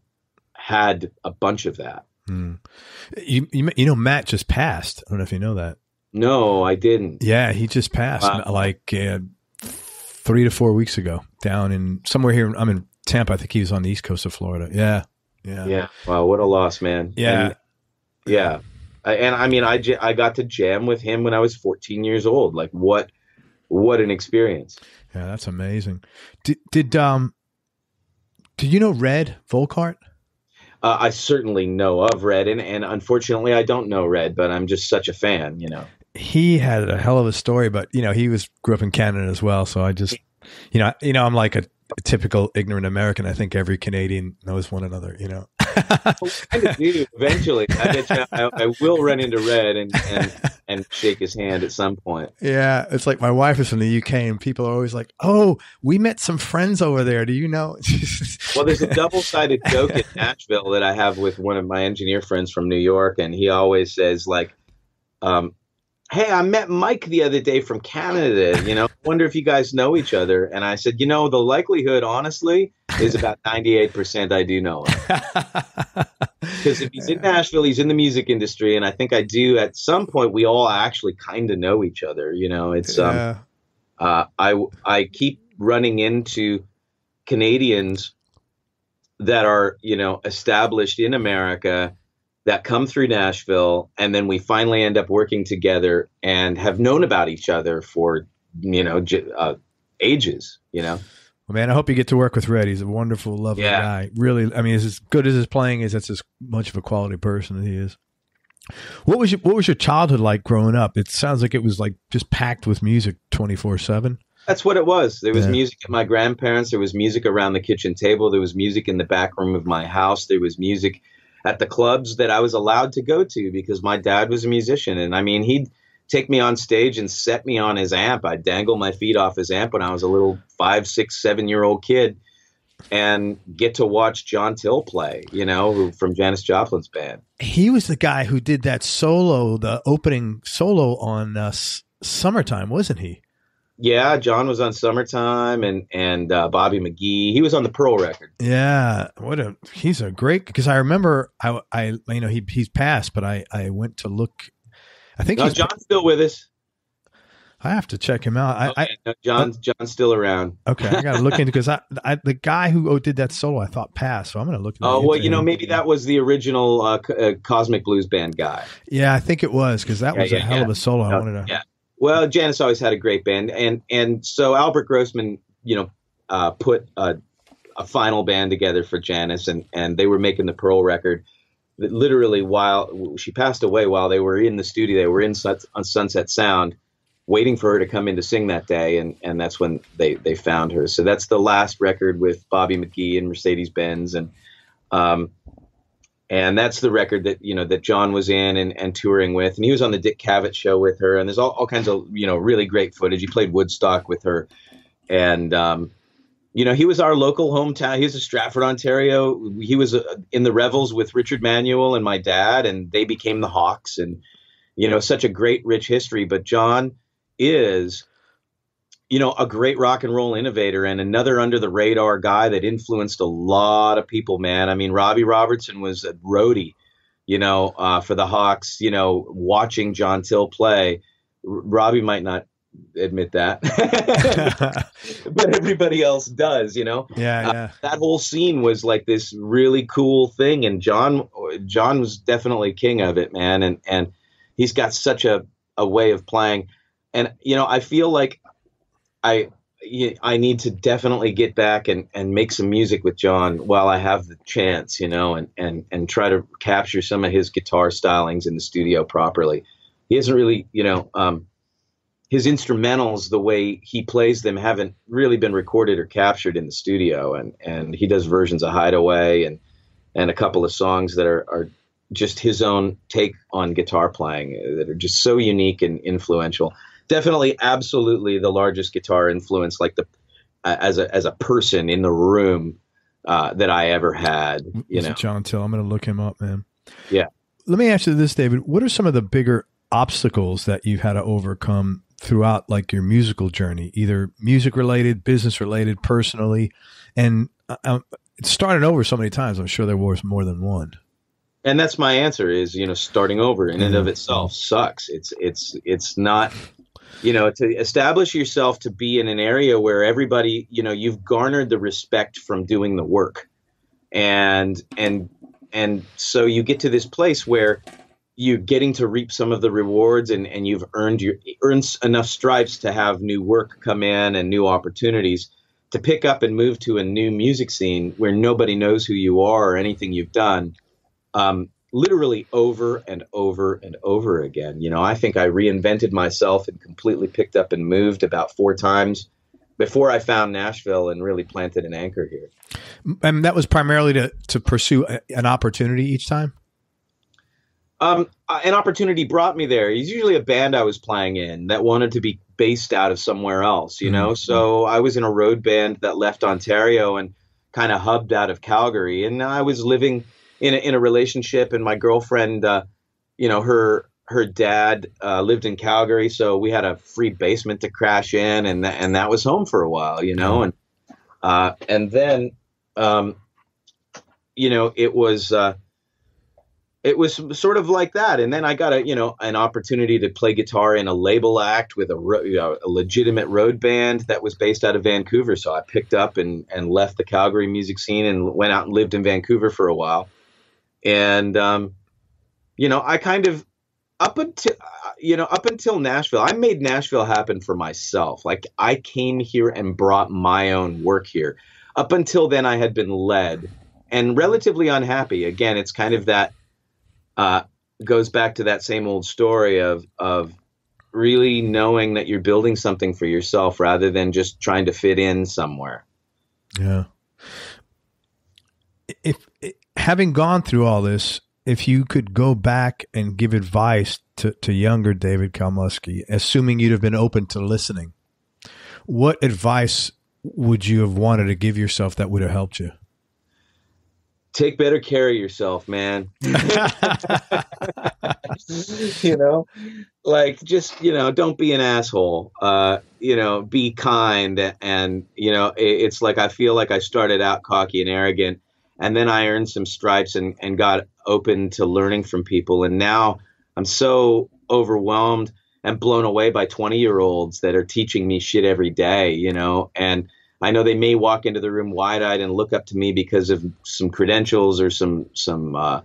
had a bunch of that. Hmm. You, you you know Matt just passed. I don't know if you know that. No, I didn't. Yeah, he just passed wow. like uh, three to four weeks ago down in somewhere here. I'm in Tampa. I think he was on the east coast of Florida. Yeah. Yeah. Yeah. Wow. What a loss, man. Yeah. And, yeah. And I mean, I, I got to jam with him when I was 14 years old. Like what, what an experience. Yeah. That's amazing. Did, did, um, do you know Redd Volkaert? Uh, I certainly know of Redd, and, and unfortunately, I don't know Redd, but I'm just such a fan, you know he had a hell of a story, but you know, he was grew up in Canada as well. So I just, you know, you know, I'm like a, a typical ignorant American. I think every Canadian knows one another. You know, I do eventually. I, bet you I, I, will run into Redd and, and and shake his hand at some point. Yeah, it's like my wife is from the UK, and people are always like, "Oh, we met some friends over there. Do you know?" well, there's a double sided joke in Nashville that I have with one of my engineer friends from New York, and he always says like. Um, hey, I met Mike the other day from Canada. You know, wonder if you guys know each other. And I said, you know, the likelihood, honestly, is about 98% I do know Because if he's in Nashville, he's in the music industry. And I think I do at some point, we all actually kind of know each other. You know, it's, um, yeah. um, uh, I, I keep running into Canadians that are, you know, established in America that come through Nashville, and then we finally end up working together and have known about each other for you know uh, ages. You know. Well, man, I hope you get to work with Redd. He's a wonderful, lovely yeah. guy. Really, I mean, as good as his playing is, that's as much of a quality person that he is. What was your What was your childhood like growing up? It sounds like it was like just packed with music twenty four seven. That's what it was. There was yeah. music at my grandparents. There was music around the kitchen table. There was music in the back room of my house. There was music at the clubs that I was allowed to go to because my dad was a musician. And I mean, he'd take me on stage and set me on his amp. I'd dangle my feet off his amp when I was a little five, six, seven year old kid and get to watch John Till play, you know, who, from Janis Joplin's band. He was the guy who did that solo, the opening solo on uh, Summertime, wasn't he? Yeah, John was on Summertime and and uh, Bobby McGee. He was on the Pearl record. Yeah, what a he's a great because I remember I I you know he he's passed, but I I went to look. I think no, John's still with us. I have to check him out. Okay, I, no, John's oh, John's still around. Okay, I got to look into because I, I the guy who did that solo I thought passed, so I'm going to look. Oh well, you know maybe that was the original uh, uh, Cosmic Blues Band guy. Yeah, I think it was because that yeah, was yeah, a hell yeah. of a solo. I wanted to. Yeah, well, Janis always had a great band, and and so Albert Grossman, you know, uh, put a, a, final band together for Janis, and and they were making the Pearl record. Literally, while she passed away, while they were in the studio, they were in on Sunset Sound. waiting for her to come in to sing that day, and and that's when they they found her. So that's the last record with Bobby McGee and Mercedes Benz, and um, and that's the record that you know that John was in and, and touring with, and he was on the Dick Cavett show with her, and there's all, all kinds of you know really great footage. He played Woodstock with her, and um, you know he was our local hometown. He was a Stratford, Ontario. He was uh, in the Revols with Richard Manuel and my dad, and they became the Hawks, and you know such a great rich history. But John is you know, a great rock and roll innovator and another under the radar guy that influenced a lot of people, man. I mean, Robbie Robertson was a roadie, you know, uh, for the Hawks, you know, watching John Till play. R- Robbie might not admit that, but everybody else does, you know. Yeah, uh, yeah. that whole scene was like this really cool thing, and John, John was definitely king of it, man. And and he's got such a a way of playing, and you know, I feel like I I need to definitely get back and, and make some music with John while I have the chance, you know, and, and, and try to capture some of his guitar stylings in the studio properly. He hasn't really, you know, um, his instrumentals, the way he plays them, haven't really been recorded or captured in the studio. And, and he does versions of Hideaway and, and a couple of songs that are, are just his own take on guitar playing that are just so unique and influential definitely, absolutely the largest guitar influence, like the uh, as a as a person in the room uh, that I ever had. You know, John Till. I'm going to look him up, man. Yeah. Let me ask you this, David. What are some of the bigger obstacles that you've had to overcome throughout like your musical journey, either music related, business related, personally, and uh, um, starting over so many times. I'm sure there was more than one. And that's my answer is, you know, starting over in and of itself sucks. It's, it's, it's not, you know to establish yourself to be in an area where everybody you know you've garnered the respect from doing the work. And and and so you get to this place where you're getting to reap some of the rewards and, and you've earned your earned enough stripes to have new work come in and new opportunities to pick up and move to a new music scene where nobody knows who you are or anything you've done. Um, literally over and over and over again. You know, I think I reinvented myself and completely picked up and moved about four times before I found Nashville and really planted an anchor here. And that was primarily to to pursue a, an opportunity each time. Um, an opportunity brought me there. He's usually a band I was playing in that wanted to be based out of somewhere else, you know. Mm-hmm. So I was in a road band that left Ontario and kind of hubbed out of Calgary, and I was living in a, in a relationship, and my girlfriend, uh, you know, her her dad uh, lived in Calgary, so we had a free basement to crash in, and th- and that was home for a while, you know, and uh, and then, um, you know, it was uh, it was sort of like that, and then I got a you know an opportunity to play guitar in a label act with a, ro- you know, a legitimate road band that was based out of Vancouver, so I picked up and and left the Calgary music scene and went out and lived in Vancouver for a while and um, you know, I kind of up until you know up until Nashville, I made Nashville happen for myself. Like I came here and brought my own work here. Up until then, I had been led and relatively unhappy. Again, it's kind of that uh, goes back to that same old story of of really knowing that you're building something for yourself rather than just trying to fit in somewhere. Yeah. Having gone through all this, if you could go back and give advice to, to younger David Kalmusky, assuming you'd have been open to listening, what advice would you have wanted to give yourself that would have helped you? Take better care of yourself, man. you know, like just, you know, don't be an asshole. Uh, you know, be kind. And, you know, it, it's like I feel like I started out cocky and arrogant and then I earned some stripes and, and got open to learning from people. And now I'm so overwhelmed and blown away by 20 year olds that are teaching me shit every day, you know, and I know they may walk into the room wide eyed and look up to me because of some credentials or some, some, uh,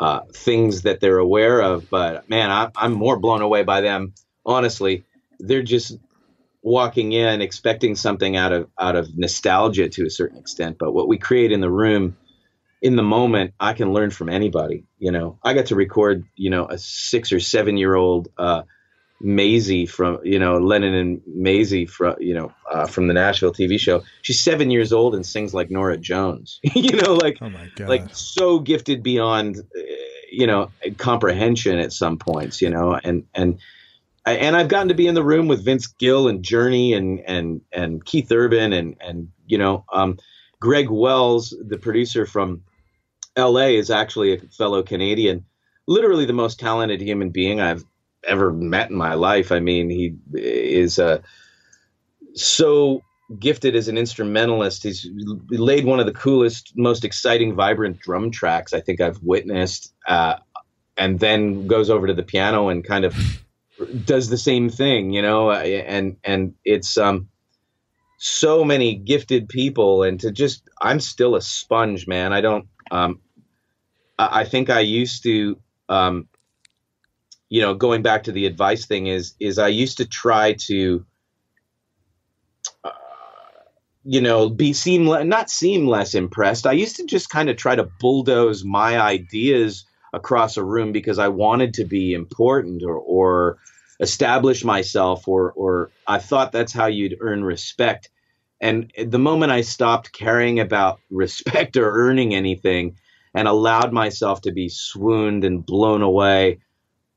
uh, things that they're aware of, but man, I, I'm more blown away by them. Honestly, they're just walking in expecting something out of out of nostalgia to a certain extent but what we create in the room in the moment, I can learn from anybody. You know, I got to record, you know, a six or seven year old uh, Maisy from you know Lennon and Maisy from you know uh, from the Nashville TV show. She's seven years old and sings like Norah Jones. you know, like Oh my god. like so gifted beyond uh, you know comprehension at some points. You know, and and I- and I've gotten to be in the room with Vince Gill and Journey and and and Keith Urban and and you know um, Greg Wells, the producer from L.A., is actually a fellow Canadian. Literally the most talented human being I've ever met in my life. I mean, he is uh, so gifted as an instrumentalist. He's laid one of the coolest, most exciting, vibrant drum tracks I think I've witnessed, uh, and then goes over to the piano and kind of does the same thing, you know. And and it's um, so many gifted people, and to just I'm still a sponge, man. I don't. Um, I think I used to. Um, you know, going back to the advice thing is is I used to try to uh, you know, be seem le- not seem less impressed. I used to just kind of try to bulldoze my ideas across a room because I wanted to be important or or establish myself or or I thought that's how you'd earn respect. And the moment I stopped caring about respect or earning anything and allowed myself to be swooned and blown away,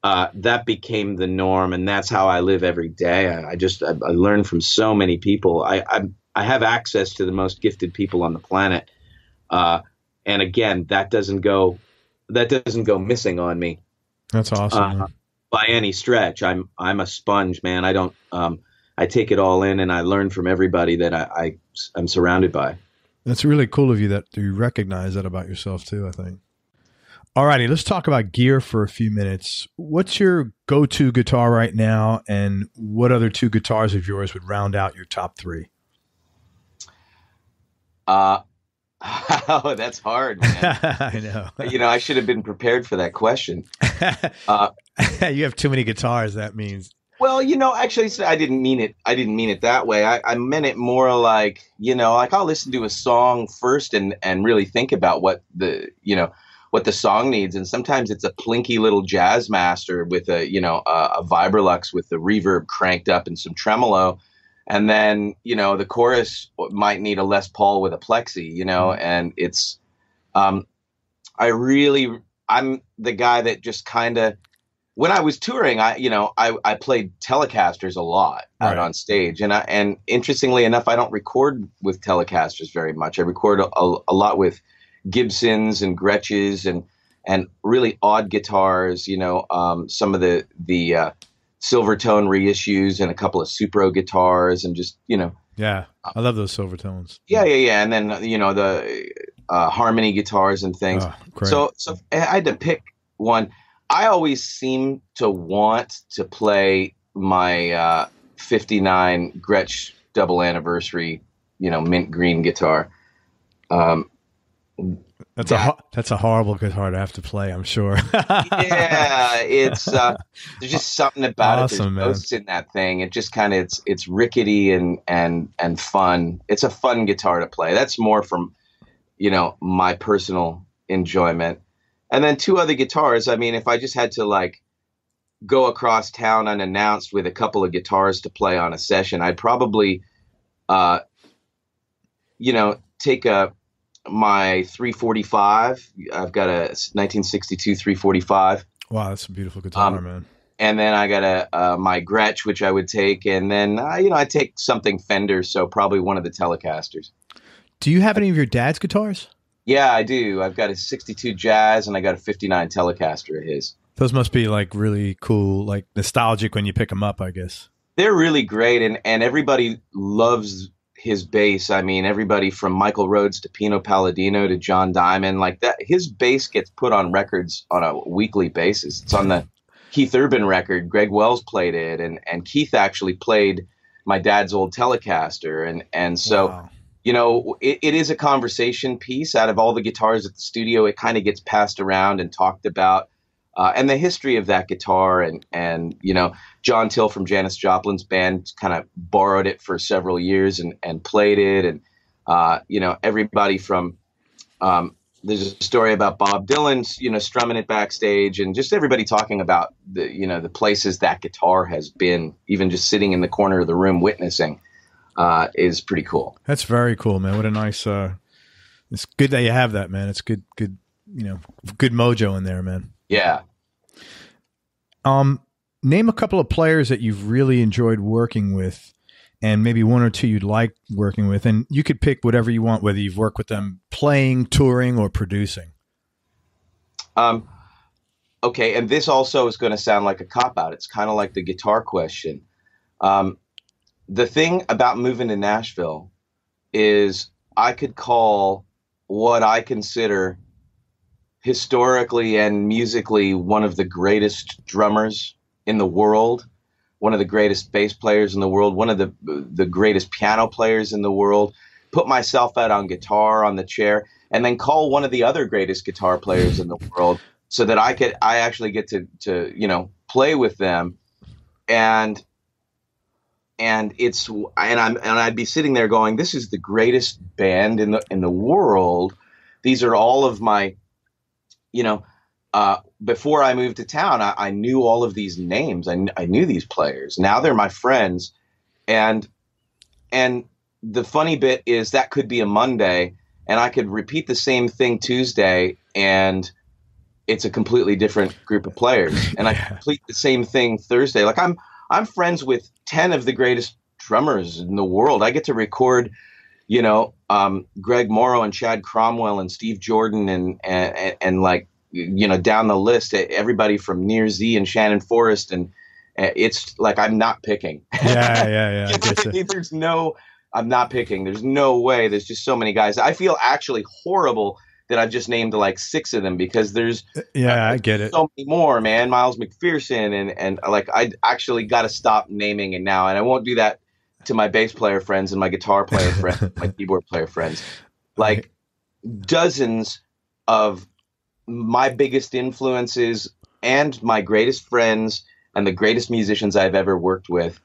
uh, that became the norm, and that's how I live every day. I, I just I, I learn from so many people. I, I I have access to the most gifted people on the planet, uh, and again, that doesn't go that doesn't go missing on me That's awesome. uh, by any stretch. I'm I'm a sponge, man. I don't um, I take it all in, and I learn from everybody that I, I I'm surrounded by. That's really cool of you that you recognize that about yourself too, I think. All righty, let's talk about gear for a few minutes. What's your go to guitar right now and what other two guitars of yours would round out your top three? Uh, oh, that's hard, man. I know. you know, I should have been prepared for that question. Uh, you have too many guitars, that means. Well, you know, actually, I didn't mean it. I didn't mean it that way. I, I meant it more like, you know, like I'll listen to a song first and and really think about what the, you know, what the song needs. And sometimes it's a plinky little Jazzmaster with a, you know, a, a Vibrolux with the reverb cranked up and some tremolo, and then you know the chorus might need a Les Paul with a plexi, you know, and it's, um, I really, I'm the guy that just kind of when I was touring, I you know I, I played Telecasters a lot out Right. on stage, and I, and interestingly enough, I don't record with Telecasters very much. I record a, a, a lot with Gibsons and Gretsches and and really odd guitars. You know, um, some of the the uh, Silvertone reissues and a couple of Supro guitars, and just you know Yeah. I love those Silvertones. yeah yeah yeah, and then you know the uh, harmony guitars and things. Oh. So, so I had to pick one. I always seem to want to play my uh, '59 Gretsch double anniversary, you know, mint green guitar. Um, that's a that- that's a horrible guitar to have to play, I'm sure. yeah, it's uh, there's just something about Awesome, it. There's ghosts in that thing. It just kind of it's it's rickety and and and fun. It's a fun guitar to play. That's more from you know my personal enjoyment. And then two other guitars. I mean, if I just had to like go across town unannounced with a couple of guitars to play on a session, I'd probably, uh, you know, take a my 345. I've got a 1962 345 wow, that's a beautiful guitar, Um, man. and then I got a uh, my Gretsch, which I would take, and then uh, you know I take something Fender, so probably one of the Telecasters. Do you have any of your dad's guitars? Yeah, I do. I've got a '62 Jazz, and I got a '59 Telecaster of his. Those must be like really cool, like nostalgic when you pick them up, I guess. They're really great, and and everybody loves his bass. I mean, everybody from Michael Rhodes to Pino Palladino to John Diamond, like that. His bass gets put on records on a weekly basis. It's on the Keith Urban record. Greg Wells played it, and and Keith actually played my dad's old Telecaster, and and so. Wow. You know, it, it is a conversation piece. Out of all the guitars at the studio, it kind of gets passed around and talked about, uh, and the history of that guitar, and and you know, John Till from Janis Joplin's band kind of borrowed it for several years and and played it, and uh, you know, everybody from um, there's a story about Bob Dylan's, you know, strumming it backstage, and just everybody talking about the, you know, the places that guitar has been, even just sitting in the corner of the room witnessing, uh, is pretty cool. That's very cool, man. What a nice. Uh, it's good that you have that, man. It's good, good, you know, good mojo in there, man. Yeah. Um, name a couple of players that you've really enjoyed working with and maybe one or two you'd like working with and you could pick whatever you want whether you've worked with them playing touring or producing um, okay and this also is going to sound like a cop out it's kind of like the guitar question um, the thing about moving to nashville is i could call what i consider historically and musically one of the greatest drummers in the world one of the greatest bass players in the world, one of the the greatest piano players in the world, put myself out on guitar on the chair, and then call one of the other greatest guitar players in the world, so that I could I actually get to to you know play with them, and and it's and I'm and I'd be sitting there going, this is the greatest band in the in the world. These are all of my, you know, uh, before I moved to town, I, I knew all of these names. I, I knew these players. Now they're my friends, and and the funny bit is that could be a Monday, and I could repeat the same thing Tuesday, and it's a completely different group of players. And I complete the same thing Thursday. Like I'm I'm friends with ten of the greatest drummers in the world. I get to record, you know, um, Greg Morrow and Chad Cromwell and Steve Jordan and and, and, like you know down the list everybody from Nir Z and Shannon Forrest and it's like I'm not picking. Yeah, yeah, yeah. There's no, I'm not picking. There's no way. There's just so many guys. I feel actually horrible that I've just named like six of them because there's uh, yeah, uh, I get it. So many more, man. Miles McPherson and and like I actually got to stop naming it now, and I won't do that to my bass player friends and my guitar player friends, my keyboard player friends. Like dozens of my biggest influences and my greatest friends and the greatest musicians I've ever worked with.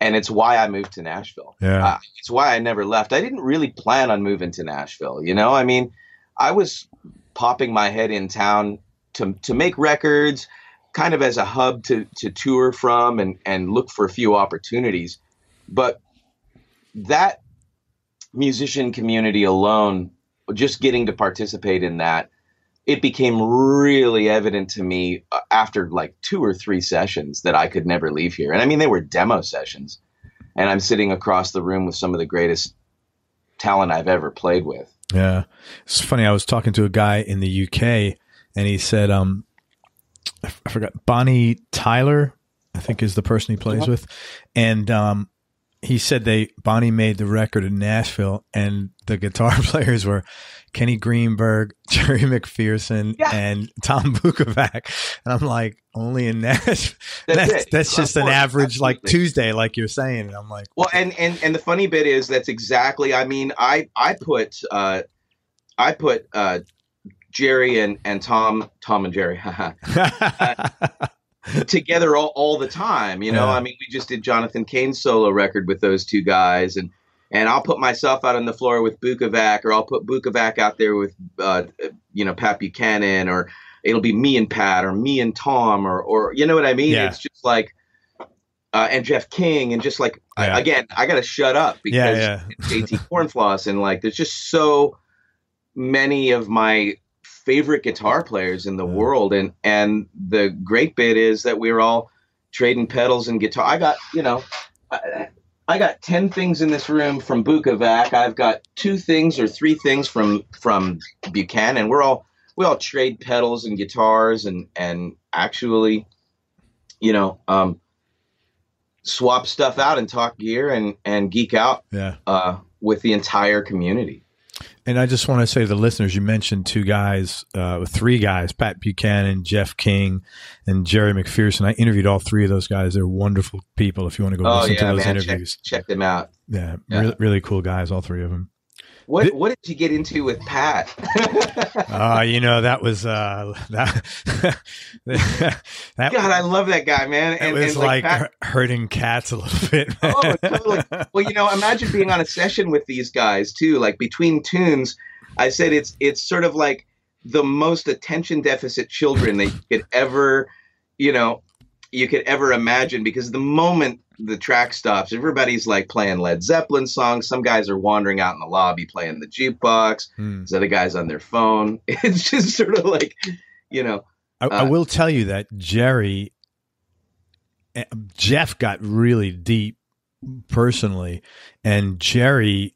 And it's why I moved to Nashville. Yeah. Uh, it's why I never left. I didn't really plan on moving to Nashville. You know, I mean, I was popping my head in town to, to make records, kind of as a hub to, to tour from and, and look for a few opportunities. But that musician community alone, just getting to participate in that, it became really evident to me uh, after like two or three sessions that I could never leave here. And I mean, they were demo sessions. And I'm sitting across the room with some of the greatest talent I've ever played with. Yeah. It's funny. I was talking to a guy in the UK and he said, um, I forgot, Bonnie Tyler, I think is the person he plays uh-huh. with. And, um, he said they Bonnie made the record in Nashville, and the guitar players were Kenny Greenberg, Jerry McPherson, yeah. and Tom Bukovac. And I'm like, only in Nashville. That's, that's, that's just an average Absolutely. like Tuesday, like you're saying. And I'm like, well, and and and the funny bit is that's exactly. I mean, I I put uh, I put uh, Jerry and and Tom Tom and Jerry. uh, together all, all the time. You know, yeah. I mean, we just did Jonathan Cain's solo record with those two guys, and and I'll put myself out on the floor with Bukovac, or I'll put Bukovac out there with, uh, you know, Pat Buchanan, or it'll be me and Pat, or me and Tom, or or you know what I mean? Yeah. It's just like. Uh, and Jeff King, and just like yeah. I, again, I got to shut up because yeah, yeah. JT Corenflos, and like there's just so many of my favorite guitar players in the world. And and the great bit is that we are all trading pedals and guitar. I got you know. I, I got ten things in this room from Bukovac. I've got two things or three things from from Buchanan. And we're all we all trade pedals and guitars and and actually, you know, um, swap stuff out and talk gear and and geek out. Yeah. Uh, with the entire community. And I just want to say to the listeners, you mentioned two guys, uh, three guys, Pat Buchanan, Jeff King, and Jerry McPherson. I interviewed all three of those guys. They're wonderful people. If you want to go oh, listen yeah, to those man. interviews, check, check, them out. Yeah, yeah. Really, really cool guys, all three of them. What what did you get into with Pat? uh, you know that was uh, that. that God, I love that guy, man. And, it was and like, like Pat, hurting cats a little bit. oh, totally. Well, you know, imagine being on a session with these guys too. Like between tunes, I said it's it's sort of like the most attention deficit children that you could ever, you know, you could ever imagine because the moment the track stops, everybody's like playing Led Zeppelin songs. Some guys are wandering out in the lobby playing the jukebox. Hmm. There's other guys on their phone. It's just sort of like, you know, I, I Uh, will tell you that Jerry, eh, Jeff got really deep personally, and Jerry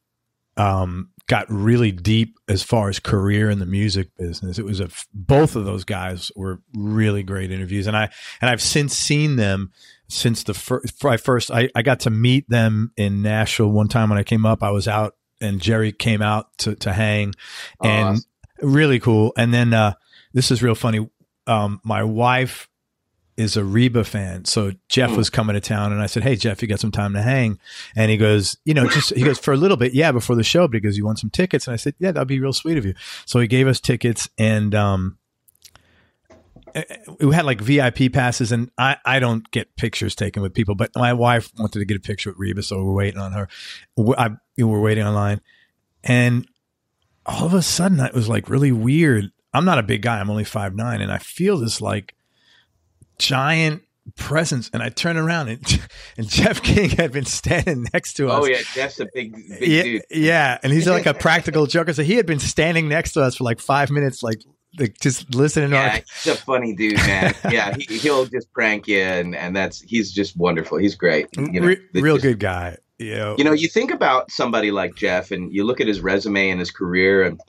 um, got really deep as far as career in the music business. It was a both of those guys were really great interviews, and I and I've since seen them since the first. I first I, I got to meet them in Nashville one time when I came up. I was out, and Jerry came out to to hang, and Awesome. really cool. And then uh, this is real funny. Um, my wife is a Reba fan, so Jeff Hmm. was coming to town, and I said, "Hey, Jeff, you got some time to hang?" And he goes, "You know, just he goes for a little bit, yeah, before the show, but he goes, you want some tickets." And I said, "Yeah, that'd be real sweet of you." So he gave us tickets, and um, we had like VIP passes, and I I don't get pictures taken with people, but my wife wanted to get a picture with Reba, so we're waiting on her. I, we were waiting online, and all of a sudden it was like really weird. I'm not a big guy. I'm only five nine, and I feel this like giant presence. And I turn around, and and Jeff King had been standing next to us. oh yeah, Jeff's a big, big yeah, dude. yeah, and he's like a practical joker. So he had been standing next to us for like five minutes, like, like just listening to Yeah, our. he's a funny dude, man. Yeah, he, he'll just prank you, and and that's he's just wonderful. He's great. You know, Re- real just- good guy. You know, You know, you think about somebody like Jeff, and you look at his resume and his career, and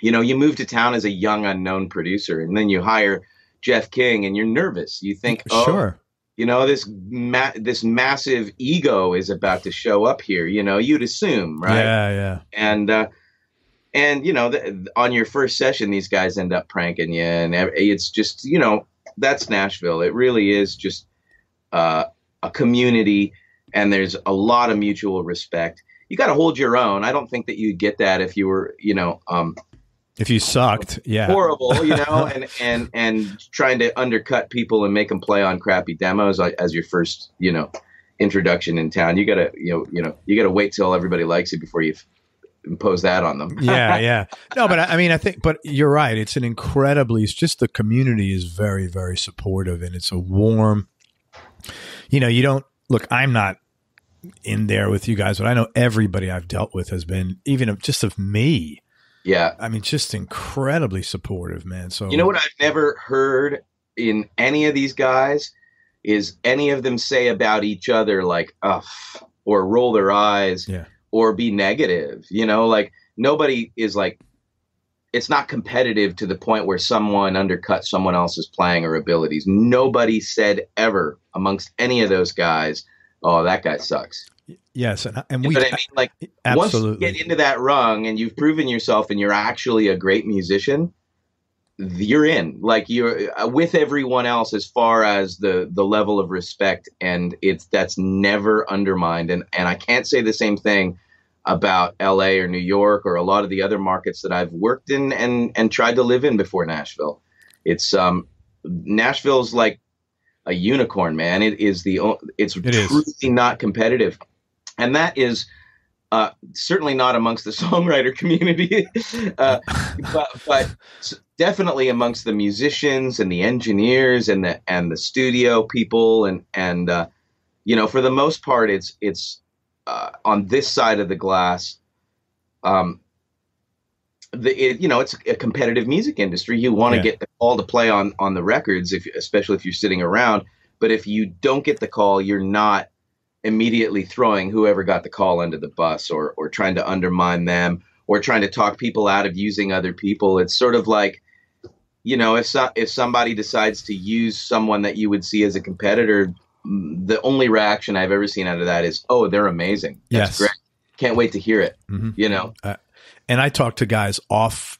you know, you move to town as a young unknown producer, and then you hire Jeff King, and you're nervous. You think, oh, sure. you know, this ma- this massive ego is about to show up here. You know, you'd assume, right? Yeah, yeah. and uh, and you know th- on your first session these guys end up pranking you and it's just you know that's nashville. It really is just uh, a community and there's a lot of mutual respect. You got to hold your own. I don't think that you'd get that if you were you know um, If you sucked, yeah. horrible you know and and and trying to undercut people and make them play on crappy demos as your first you know introduction in town. You gotta you know you know you gotta wait till everybody likes you before you impose that on them yeah, yeah. No, but I I mean, I think, but you're right. It's an incredibly, it's just the community is very, very supportive and it's a warm, you know, you don't, look, I'm not in there with you guys, but I know everybody I've dealt with has been, even of, just of me. yeah I mean, just incredibly supportive, man. So, You know what I've never heard in any of these guys is any of them say about each other like ugh or roll their eyes Yeah. Or be negative. You know, like nobody is like it's not competitive to the point where someone undercuts someone else's playing or abilities. Nobody said ever amongst any of those guys, "Oh, that guy sucks." Yes. And, and You we, know I mean? Like once you get into that rung and you've proven yourself and you're actually a great musician you're in like you're uh, with everyone else as far as the the level of respect and it's that's never undermined and and I can't say the same thing about LA or New York or a lot of the other markets that I've worked in and and tried to live in before Nashville. It's um Nashville's like a unicorn man. It is the it's It is. truly not competitive. And that is uh, certainly not amongst the songwriter community, uh, but, but definitely amongst the musicians and the engineers and the and the studio people and and uh, you know for the most part it's it's uh, on this side of the glass. Um, the it, you know it's a competitive music industry. You want to Yeah. get the call to play on on the records, if especially if you're sitting around. But if you don't get the call, you're not immediately throwing whoever got the call under the bus or or trying to undermine them or trying to talk people out of using other people. It's sort of like you know if so, if somebody decides to use someone that you would see as a competitor, the only reaction I've ever seen out of that is, "Oh, they're amazing. That's Yes. great. Can't wait to hear it." Mhm. You know, and I talk to guys off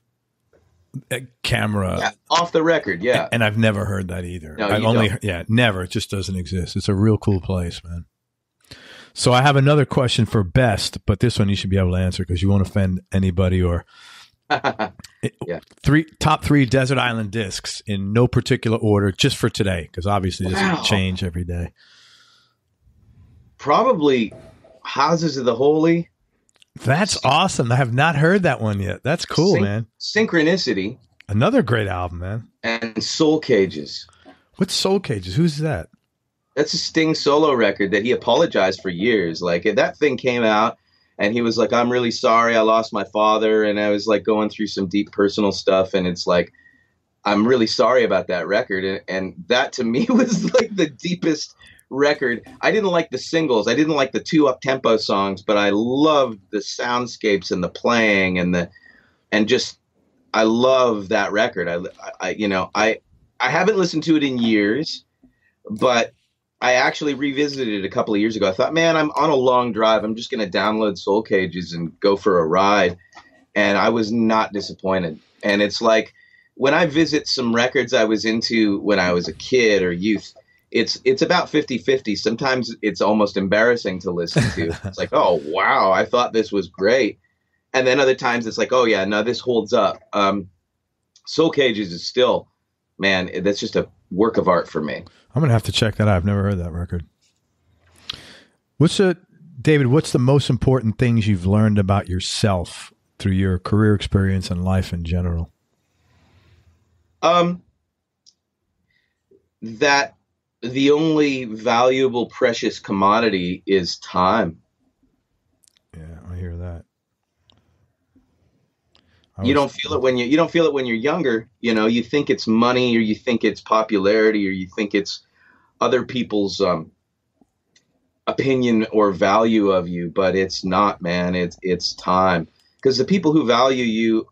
uh, camera. yeah, off the record, yeah. And I've never heard that either. No, I've only, yeah, never. It just doesn't exist. It's a real cool place, man. So I have another question for best, but this one you should be able to answer because you won't offend anybody or Yeah. three top three desert island discs in no particular order, just for today, because obviously this Wow. will change every day. Probably Houses of the Holy, That's awesome. I have not heard that one yet. That's cool, Syn- man. Synchronicity, Another great album, man. And Soul Cages. What's Soul Cages? Who's that? That's a Sting solo record that he apologized for years. Like that thing came out and he was like, I'm really sorry I lost my father. And I was like going through some deep personal stuff. And it's like, I'm really sorry about that record. And, and that to me was like the deepest record. I didn't like the singles. I didn't like the two up tempo songs, but I loved the soundscapes and the playing and the, and just, I love that record. I, I, you know, I, I haven't listened to it in years, but I actually revisited it a couple of years ago. I thought, man, I'm on a long drive. I'm just going to download Soul Cages and go for a ride. And I was not disappointed. And it's like when I visit some records I was into when I was a kid or youth, it's it's about 50-50 sometimes it's almost embarrassing to listen to it's like oh wow i thought this was great and then other times it's like oh yeah no this holds up um, soul cages is still man that's just a work of art for me i'm gonna have to check that out i've never heard that record what's the david what's the most important things you've learned about yourself through your career experience and life in general um that the only valuable, precious commodity is time. Yeah, I hear that. I you don't feel it when you you don't feel it when you're younger. You know, you think it's money, or you think it's popularity, or you think it's other people's um, opinion or value of you, but it's not, man. It's it's time because the people who value you,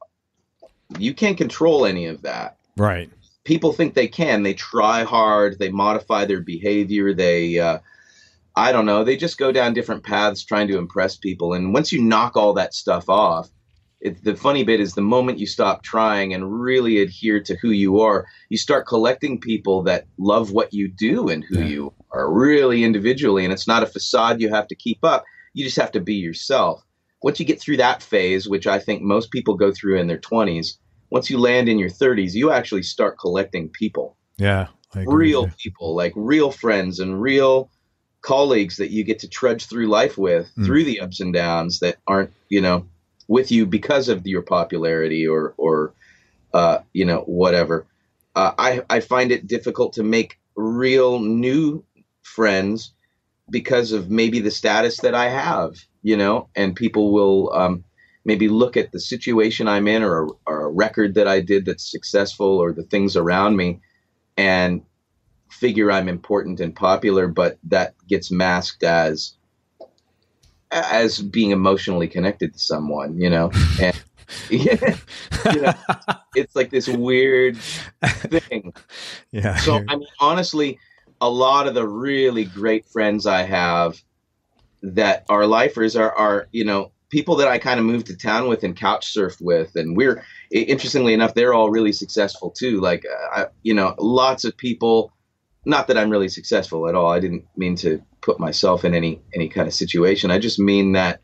you can't control any of that. Right people think they can. They try hard. They modify their behavior. They, uh, I don't know, they just go down different paths trying to impress people. And once you knock all that stuff off, it, the funny bit is the moment you stop trying and really adhere to who you are, you start collecting people that love what you do and who yeah. you are really individually. And it's not a facade you have to keep up. You just have to be yourself. Once you get through that phase, which I think most people go through in their 20s, once you land in your 30s, you actually start collecting people. Yeah. Real people, like real friends and real colleagues that you get to trudge through life with mm. through the ups and downs that aren't, you know, with you because of your popularity or, or, uh, you know, whatever. Uh, I, I find it difficult to make real new friends because of maybe the status that I have, you know, and people will, um, maybe look at the situation I'm in or, or, a record that I did that's successful or the things around me and figure I'm important and popular, but that gets masked as as being emotionally connected to someone, you know. And you know, it's like this weird thing. Yeah. So I mean honestly, a lot of the really great friends I have that are lifers are are, you know, people that I kind of moved to town with and couch surfed with, and we're interestingly enough, they're all really successful too. Like, uh, I, you know, lots of people. Not that I'm really successful at all. I didn't mean to put myself in any any kind of situation. I just mean that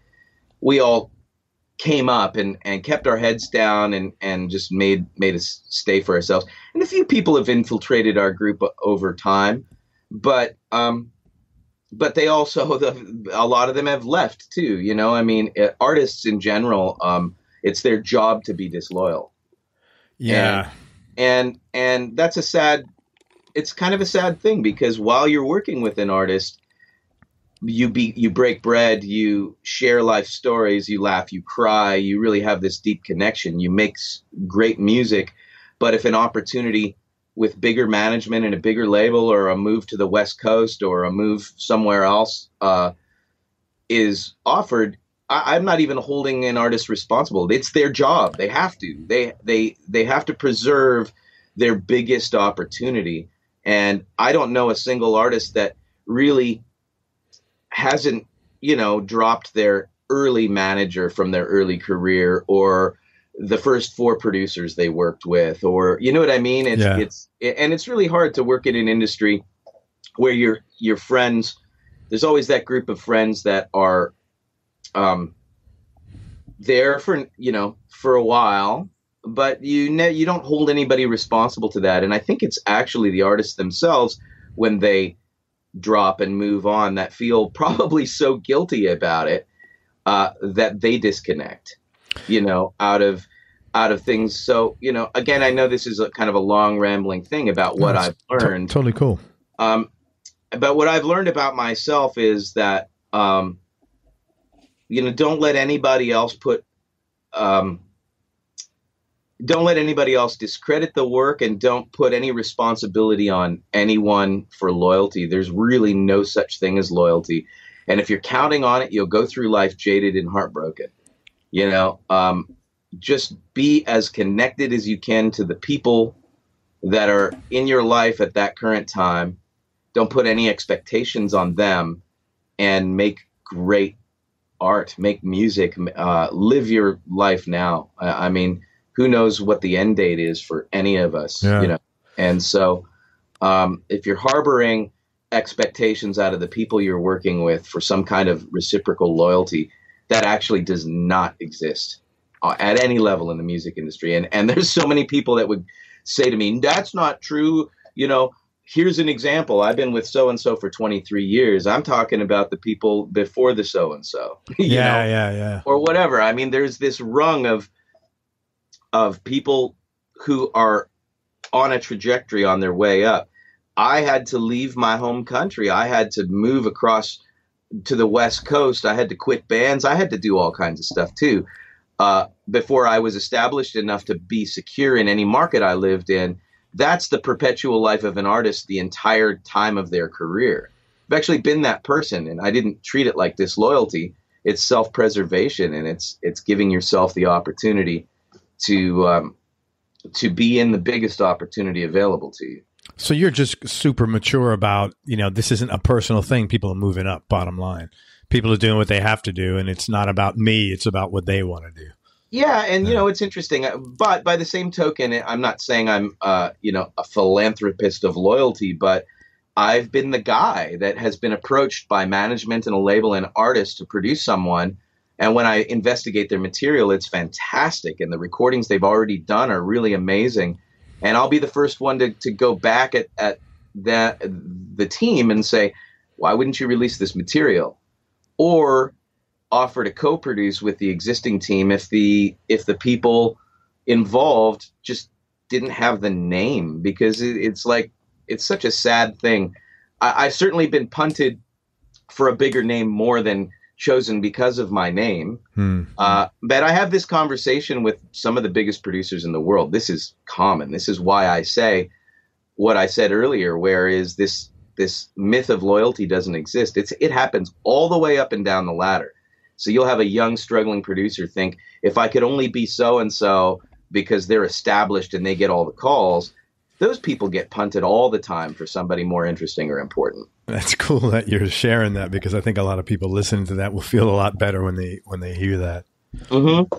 we all came up and, and kept our heads down and, and just made made us stay for ourselves. And a few people have infiltrated our group over time, but um, but they also the, a lot of them have left too you know i mean it, artists in general um it's their job to be disloyal yeah and, and and that's a sad it's kind of a sad thing because while you're working with an artist you be you break bread you share life stories you laugh you cry you really have this deep connection you make great music but if an opportunity with bigger management and a bigger label or a move to the West Coast or a move somewhere else uh, is offered, I, am not even holding an artist responsible. It's their job. They have to. They they they have to preserve their biggest opportunity. And I don't know a single artist that really hasn't, you know, dropped their early manager from their early career or the first four producers they worked with or you know what i mean it's yeah. it's and it's really hard to work in an industry where your your friends there's always that group of friends that are um there for you know for a while but you ne- you don't hold anybody responsible to that and i think it's actually the artists themselves when they drop and move on that feel probably so guilty about it uh, that they disconnect you know, out of out of things. So, you know, again, I know this is a kind of a long rambling thing about what I've learned. totally cool. Um, but what I've learned about myself is that, um, you know, don't let anybody else put, um, don't let anybody else discredit the work and don't put any responsibility on anyone for loyalty. There's really no such thing as loyalty. And if you're counting on it, you'll go through life jaded and heartbroken. You know, um, just be as connected as you can to the people that are in your life at that current time. Don't put any expectations on them and make great art, make music, uh, live your life now. I, I mean, who knows what the end date is for any of us, Yeah. you know? And so, um, if you're harboring expectations out of the people you're working with for some kind of reciprocal loyalty, that actually does not exist uh, at any level in the music industry. And and there's so many people that would say to me, "That's not true." You know, here's an example. I've been with so and so for 23 years. I'm talking about the people before the so and so. Yeah, yeah, yeah. or whatever. I mean, there's this rung of of people who are on a trajectory on their way up. I had to leave my home country. I had to move across to the West Coast. I had to quit bands. I had to do all kinds of stuff too. Uh, before I was established enough to be secure in any market I lived in, that's the perpetual life of an artist the entire time of their career. I've actually been that person, and I didn't treat it like disloyalty. It's self-preservation, and it's it's giving yourself the opportunity to um, to be in the biggest opportunity available to you. So you're just super mature about, you know, this isn't a personal thing. People are moving up, bottom line. People are doing what they have to do, and it's not about me, it's about what they want to do. Yeah, and you know it's interesting, uh, but by the same token, I'm not saying I'm uh, you know a philanthropist of loyalty, but I've been the guy that has been approached by management and a label and artist to produce someone, and when I investigate their material, it's fantastic, and the recordings they've already done are really amazing, and I'll be the first one to to go back at at that the team and say, why wouldn't you release this material, or offer to co-produce with the existing team if the if the people involved just didn't have the name because it, it's like it's such a sad thing. I, I've certainly been punted for a bigger name more than chosen because of my name. Hmm. Uh, but I have this conversation with some of the biggest producers in the world. This is common. This is why I say what I said earlier, where is this this myth of loyalty doesn't exist. It's it happens all the way up and down the ladder. So you'll have a young struggling producer think, if I could only be so and so because they're established and they get all the calls, those people get punted all the time for somebody more interesting or important. That's cool that you're sharing that because I think a lot of people listening to that will feel a lot better when they when they hear that. Mm-hmm.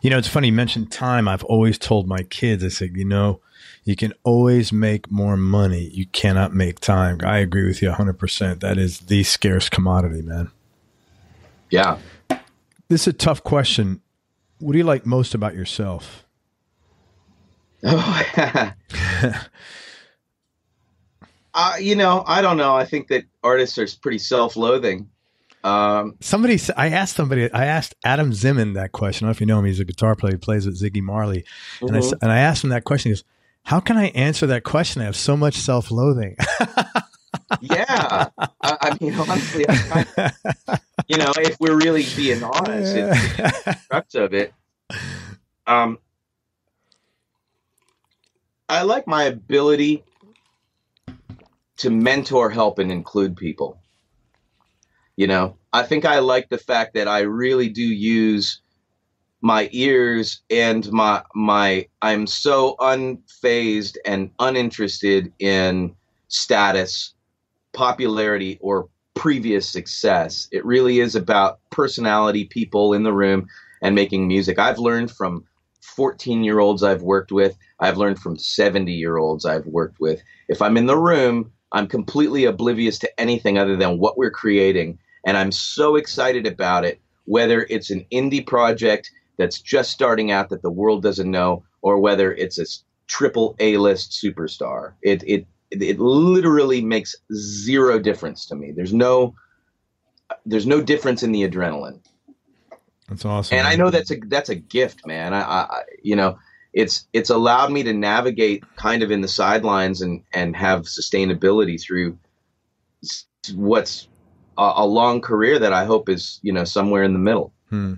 You know, it's funny you mentioned time. I've always told my kids, I said, you know, you can always make more money. You cannot make time. I agree with you 100%. That is the scarce commodity, man. Yeah. This is a tough question. What do you like most about yourself? Oh, uh, you know, I don't know. I think that artists are pretty self-loathing. Um, Somebody, I asked somebody, I asked Adam Zimmon that question. I don't know if you know him. He's a guitar player. He plays with Ziggy Marley. And, I, s- and I asked him that question. He goes, how can I answer that question? I have so much self-loathing. yeah, I, I mean, honestly, I you know, if we're really being honest, it's the crux of it. Um, I like my ability to mentor, help, and include people. You know, I think I like the fact that I really do use my ears and my my I'm so unfazed and uninterested in status, popularity, or previous success. It really is about personality, people in the room, and making music. I've learned from 14 year olds I've worked with. I've learned from 70 year olds I've worked with. If I'm in the room, I'm completely oblivious to anything other than what we're creating. And I'm so excited about it, whether it's an indie project that's just starting out that the world doesn't know, or whether it's a triple A list superstar. It, it, it literally makes zero difference to me. There's no, there's no difference in the adrenaline. That's awesome. And I know that's a that's a gift, man. I, I you know it's it's allowed me to navigate kind of in the sidelines and and have sustainability through what's a, a long career that I hope is you know somewhere in the middle. Hmm.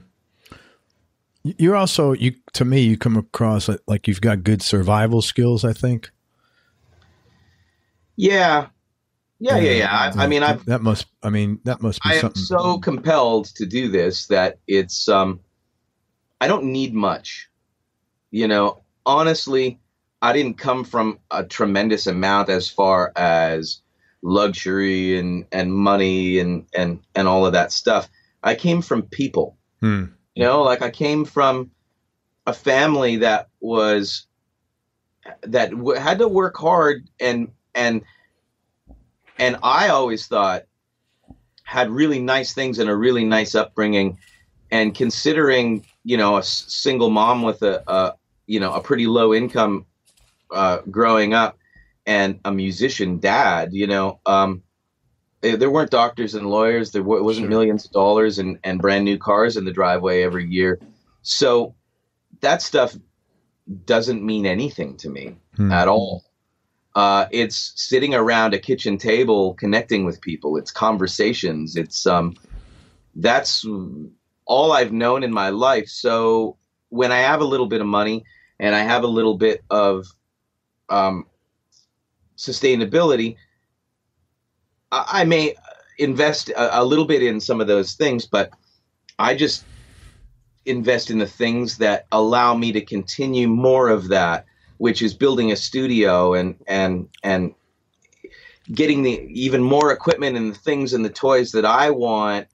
You're also you to me you come across like, like you've got good survival skills. I think. Yeah, yeah, yeah, yeah. I, I mean, I that must. I mean, that must be. I something. am so compelled to do this that it's. um I don't need much. You know, honestly, I didn't come from a tremendous amount as far as luxury and and money and and and all of that stuff. I came from people. Hmm. You know, like I came from a family that was that w- had to work hard and and and I always thought had really nice things and a really nice upbringing and considering you know a s- single mom with a, a you know a pretty low income uh, growing up and a musician dad you know um, eh, there weren't doctors and lawyers. There w- wasn't Sure. millions of dollars and, and brand new cars in the driveway every year. So that stuff doesn't mean anything to me Hmm. at all. Uh, it's sitting around a kitchen table connecting with people. It's conversations. It's um that's all i've known in my life. So when i have a little bit of money and i have a little bit of um sustainability i, I may invest a, a little bit in some of those things but i just invest in the things that allow me to continue more of that which is building a studio and and and getting the even more equipment and the things and the toys that I want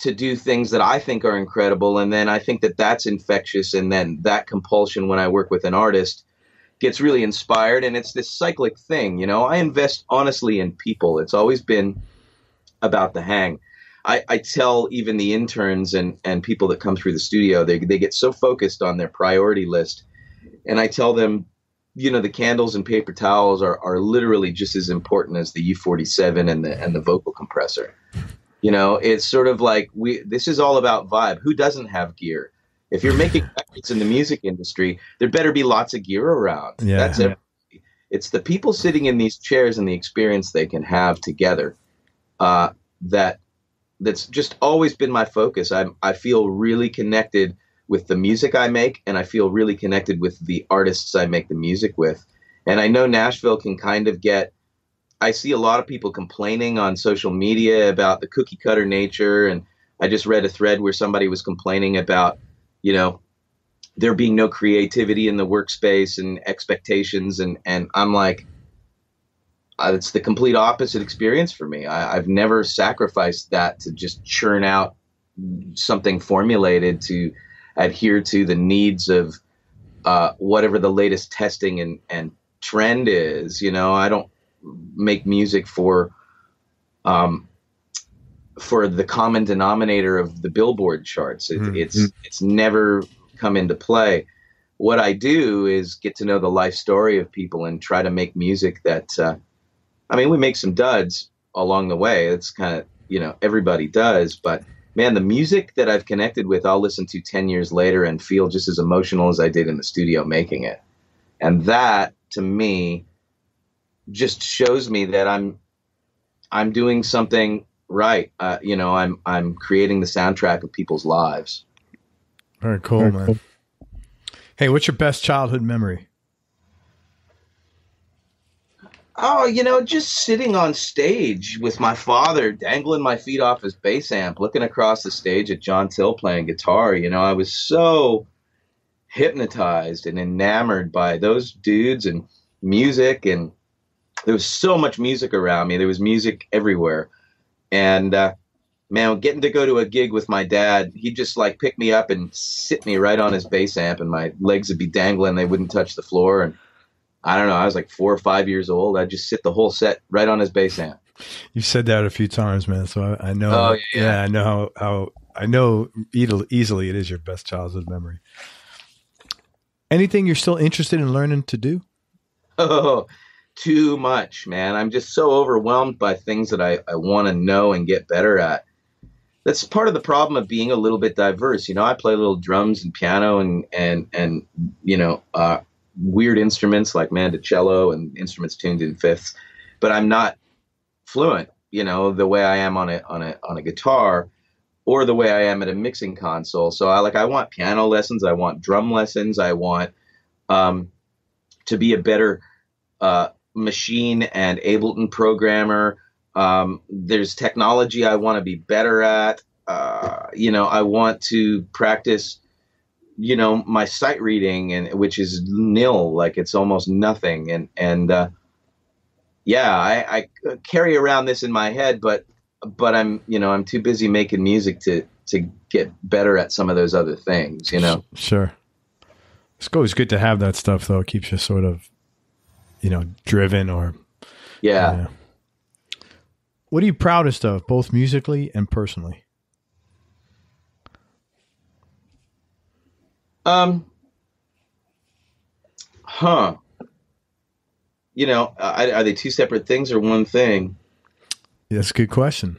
to do things that I think are incredible and then I think that that's infectious and then that compulsion when I work with an artist gets really inspired and it's this cyclic thing you know? I invest honestly in people. It's always been about the hang. I, I tell even the interns and, and people that come through the studio they, they get so focused on their priority list and I tell them, you know, the candles and paper towels are, are literally just as important as the U47 and the and the vocal compressor. You know, it's sort of like we this is all about vibe. Who doesn't have gear? If you're making records in the music industry, there better be lots of gear around. Yeah. That's it. It's the people sitting in these chairs and the experience they can have together uh, that that's just always been my focus. I I feel really connected with the music I make, and I feel really connected with the artists I make the music with. And I know Nashville can kind of get. I see a lot of people complaining on social media about the cookie cutter nature, and I just read a thread where somebody was complaining about, you know, there being no creativity in the workspace and expectations, and and I'm like, uh, it's the complete opposite experience for me. I, I've never sacrificed that to just churn out something formulated to adhere to the needs of uh, whatever the latest testing and, and trend is. You know, I don't make music for um, for the common denominator of the Billboard charts. It, Mhm. It's it's never come into play. What I do is get to know the life story of people and try to make music that. Uh, I mean, we make some duds along the way. It's kind of you know everybody does, but man, the music that I've connected with, I'll listen to 10 years later and feel just as emotional as I did in the studio making it. And that to me just shows me that I'm, I'm doing something right. Uh, you know, I'm, I'm creating the soundtrack of people's lives. Very cool, man. Hey, what's your best childhood memory? Oh, you know, just sitting on stage with my father, dangling my feet off his bass amp, looking across the stage at John Till playing guitar. You know, I was so hypnotized and enamored by those dudes and music. And there was so much music around me. There was music everywhere. And, uh, man, getting to go to a gig with my dad, he'd just like pick me up and sit me right on his bass amp, and my legs would be dangling. They wouldn't touch the floor. And I don't know. I was like four or five years old. I'd just sit the whole set right on his bass amp. You've said that a few times, man. So I, I know. Oh, yeah, yeah. I know how, how I know easily, easily it is your best childhood memory. Anything you're still interested in learning to do? Oh, too much, man. I'm just so overwhelmed by things that I, I want to know and get better at. that's part of the problem of being a little bit diverse. You know, I play little drums and piano and and and you know uh, weird instruments like mandocello and instruments tuned in fifths, but I'm not fluent. You know, the way I am on a on a on a guitar, or the way I am at a mixing console. So I like I want piano lessons. I want drum lessons. I want um, to be a better uh, Maschine and Ableton programmer. Um, there's technology I want to be better at. Uh, you know, I want to practice, you know, my sight reading and which is nil, like it's almost nothing. And and uh, yeah, I, I carry around this in my head, but but I'm you know I'm too busy making music to to get better at some of those other things. You know, sure. It's always good to have that stuff, though. It keeps you sort of, you know, driven or yeah. What are you proudest of, both musically and personally? Um, huh. You know, are, are they two separate things or one thing? That's a good question.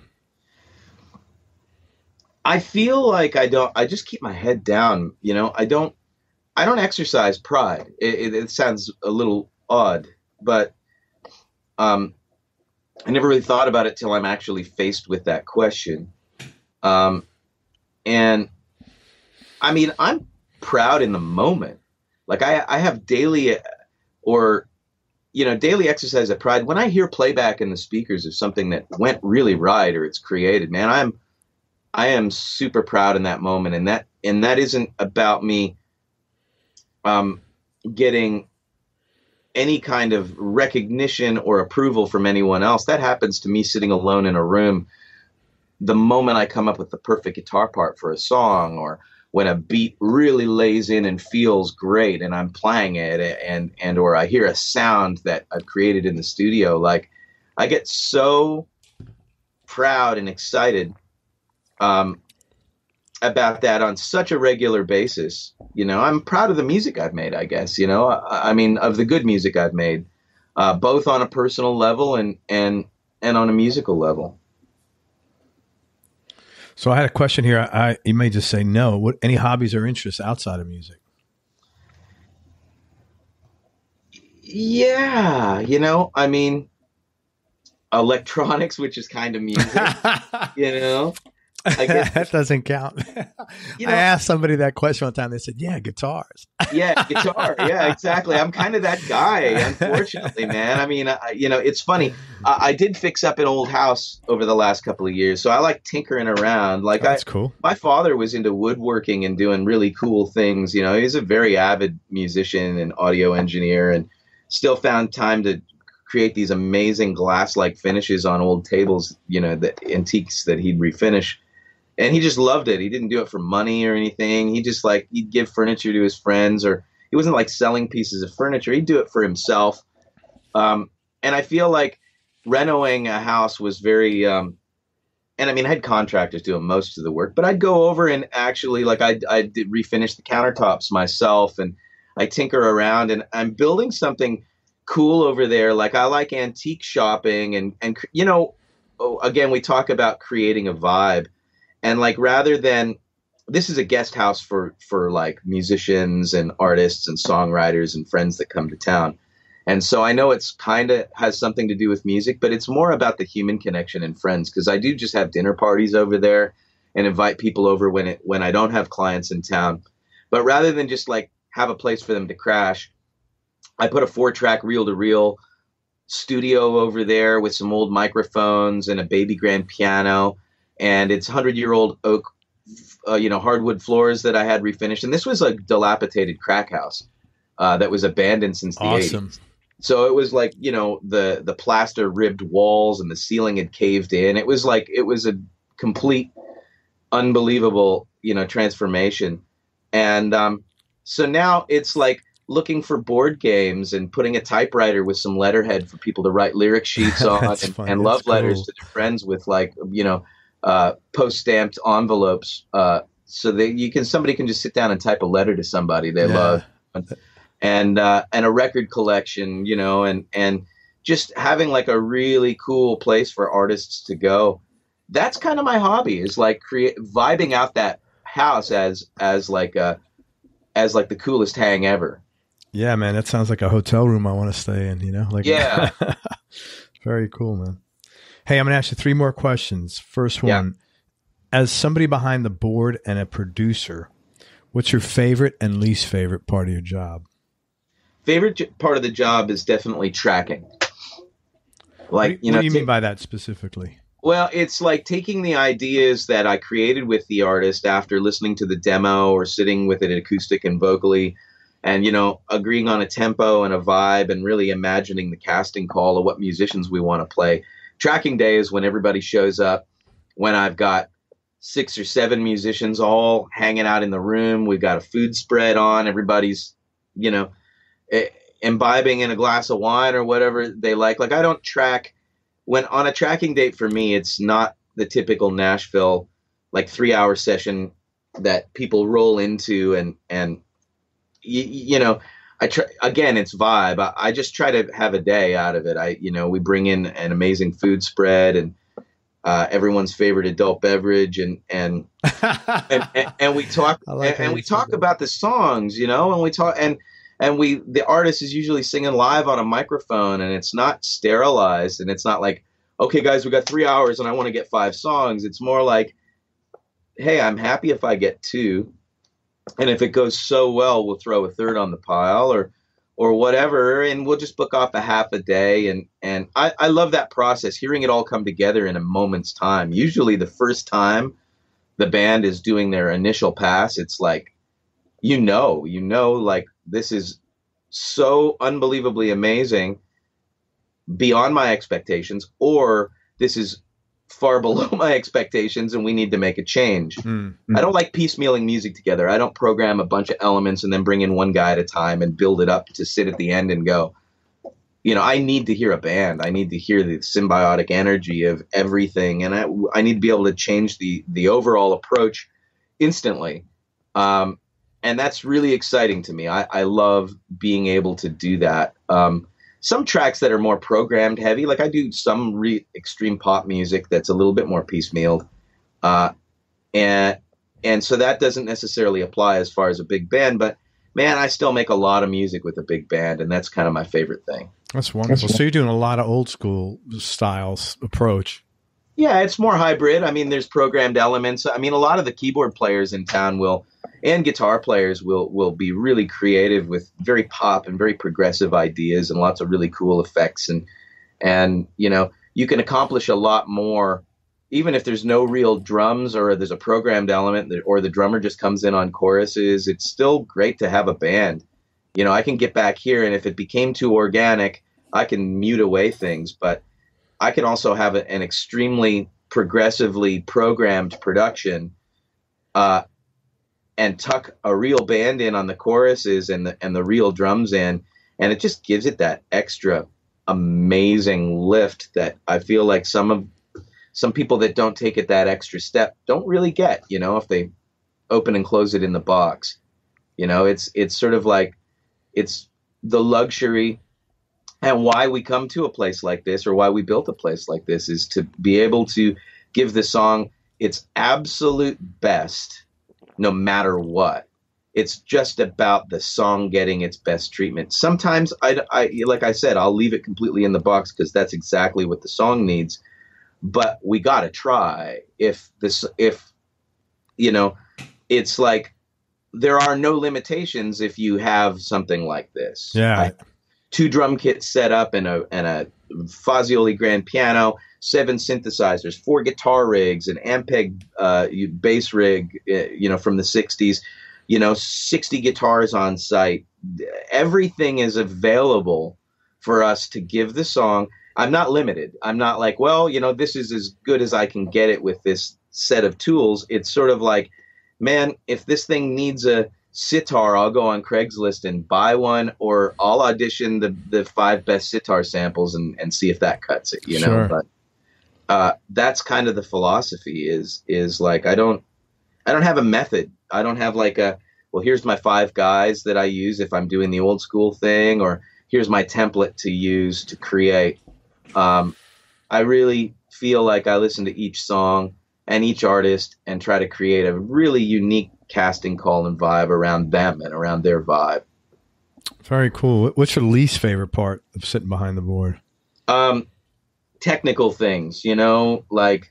I feel like I don't. I just keep my head down. You know, I don't. I don't exercise pride. It, it, it sounds a little odd, but um, I never really thought about it till I'm actually faced with that question. Um, and I mean, I'm proud in the moment. Like I, I have daily or, you know, daily exercise of pride. When I hear playback in the speakers of something that went really right or it's created, man, I'm, I am super proud in that moment. And that, and that isn't about me, um, getting any kind of recognition or approval from anyone else. That happens to me sitting alone in a room the moment I come up with the perfect guitar part for a song or when a beat really lays in and feels great and I'm playing it and and or I hear a sound that I've created in the studio like I get so proud and excited um, about that on such a regular basis. You know, I'm proud of the music I've made. I guess you know, I, I mean, of the good music I've made, uh, both on a personal level and and and on a musical level. So I had a question here. I you may just say no. What any hobbies or interests outside of music? Yeah, you know, I mean, electronics, which is kind of music. you know, that doesn't count. You know, I asked somebody that question one time. They said, "Yeah, guitars." yeah, guitar. Yeah, exactly. I'm kind of that guy. Unfortunately, man. I mean, I, you know, it's funny. I, I, did fix up an old house over the last couple of years, so I like tinkering around. Like, that's I, cool. My father was into woodworking and doing really cool things. You know, he's a very avid musician and audio engineer, and still found time to create these amazing glass-like finishes on old tables. You know, the antiques that he'd refinish and he just loved it. He didn't do it for money or anything. He just like he'd give furniture to his friends, or he wasn't like selling pieces of furniture. He'd do it for himself. Um, and I feel like renovating a house was very. Um, and I mean, I had contractors doing most of the work, but I'd go over and actually like I I did refinish the countertops myself, and I tinker around, and I'm building something cool over there. Like I like antique shopping, and and you know, oh, again, we talk about creating a vibe and like rather than this is a guest house for for like musicians and artists and songwriters and friends that come to town. And so i know it's kind of has something to do with music but it's more about the human connection and friends because i do just have dinner parties over there and invite people over when it when i don't have clients in town. But rather than just like have a place for them to crash i put a four track reel to reel studio over there with some old microphones and a baby grand piano and it's hundred year old oak, uh, you know, hardwood floors that I had refinished. And this was a dilapidated crack house uh, that was abandoned since the awesome. 80s. So it was like you know the the plaster ribbed walls and the ceiling had caved in. It was like it was a complete, unbelievable you know transformation. And um, so now it's like looking for board games and putting a typewriter with some letterhead for people to write lyric sheets on and, and, love letters to their friends with like you know uh, post stamped envelopes uh, so that you can somebody can just sit down and type a letter to somebody they yeah. love and uh, and a record collection you know and and just having like a really cool place for artists to go that's kind of my hobby is like create vibing out that house as as like a as like the coolest hang ever. Yeah, man, that sounds like a hotel room I want to stay in. You know, like yeah, very cool, man. Hey, I'm gonna ask you three more questions. First one, yeah. as somebody behind the board and a producer, what's your favorite and least favorite part of your job? Favorite part of the job is definitely tracking. Like, you know, what do you mean by that specifically? Well, it's like taking the ideas that I created with the artist after listening to the demo or sitting with it acoustic and vocally and you know agreeing on a tempo and a vibe and really imagining the casting call of what musicians we want to play. Tracking day is when everybody shows up, when I've got six or seven musicians all hanging out in the room, we've got a food spread on, everybody's you know eh, imbibing in a glass of wine or whatever they like. Like I don't track when on a tracking date for me, it's not the typical Nashville like three hour session that people roll into and and you, you know I try again it's vibe. I, I, just try to have a day out of it. I you know we bring in an amazing food spread and uh, everyone's favorite adult beverage and and and, and, and, we talk like and, and we talk about the songs you know and we talk and and we the artist is usually singing live on a microphone and it's not sterilized and it's not like okay guys we got three hours and i want to get five songs. It's more like hey i'm happy if i get two and if it goes so well we'll throw a third on the pile or or whatever and we'll just book off a half a day. And and I, I love that process hearing it all come together in a moment's time. Usually the first time the band is doing their initial pass it's like you know you know like this is so unbelievably amazing beyond my expectations or this is far below my expectations and we need to make a change. Mm-hmm. I don't like piecemealing music together. I don't program a bunch of elements and then bring in one guy at a time and build it up to sit at the end and go. You know, I need to hear a band. I need to hear the symbiotic energy of everything and I I need to be able to change the the overall approach instantly. Um, and that's really exciting to me. I, I love being able to do that. Um, some tracks that are more programmed heavy, like I do some re- extreme pop music that's a little bit more piecemeal, uh, and and so that doesn't necessarily apply as far as a big band. But man, I still make a lot of music with a big band, and that's kind of my favorite thing. That's wonderful. so you're doing a lot of old school styles approach. Yeah, it's more hybrid. I mean, there's programmed elements. I mean, a lot of the keyboard players in town will and guitar players will will be really creative with very pop and very progressive ideas and lots of really cool effects and and you know you can accomplish a lot more even if there's no real drums or there's a programmed element that, or the drummer just comes in on choruses it's still great to have a band you know i can get back here and if it became too organic i can mute away things but i can also have a, an extremely progressively programmed production uh, and tuck a real band in on the choruses and the and the real drums in, and it just gives it that extra amazing lift that I feel like some of some people that don't take it that extra step don't really get. You know, if they open and close it in the box, you know, it's it's sort of like it's the luxury and why we come to a place like this or why we built a place like this is to be able to give the song its absolute best no matter what. It's just about the song getting its best treatment. Sometimes I, I like I said, I'll leave it completely in the box because that's exactly what the song needs. But we got to try. If this, if you know, it's like there are no limitations if you have something like this. Yeah. I, two drum kits set up and a and a Fazioli grand piano, seven synthesizers, four guitar rigs, an Ampeg uh, bass rig, uh, you know, from the '60s. You know, 60 guitars on site. Everything is available for us to give the song. I'm not limited. I'm not like, well, you know, this is as good as I can get it with this set of tools. It's sort of like, man, if this thing needs a sitar, I'll go on Craigslist and buy one, or I'll audition the the five best sitar samples and, and see if that cuts it. You sure. know, but uh, that's kind of the philosophy. Is is like I don't I don't have a method. I don't have like a well here's my five guys that I use if I'm doing the old school thing, or here's my template to use to create. Um, I really feel like I listen to each song and each artist and try to create a really unique casting call and vibe around them and around their vibe. Very cool. What's your least favorite part of sitting behind the board? Um, technical things, you know, like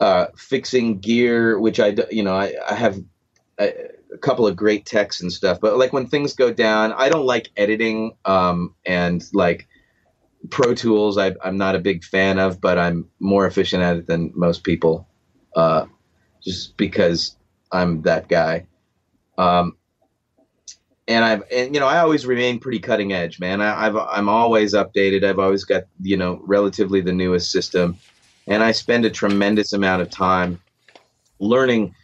uh, fixing gear, which I, you know, I, I have a, a, couple of great techs and stuff, but like when things go down, I don't like editing um, and like Pro Tools. I, am not a big fan of, but I'm more efficient at it than most people, uh, just because I'm that guy. Um, and I've and you know I always remain pretty cutting edge, man. I, I've I'm always updated. I've always got you know relatively the newest system, and I spend a tremendous amount of time learning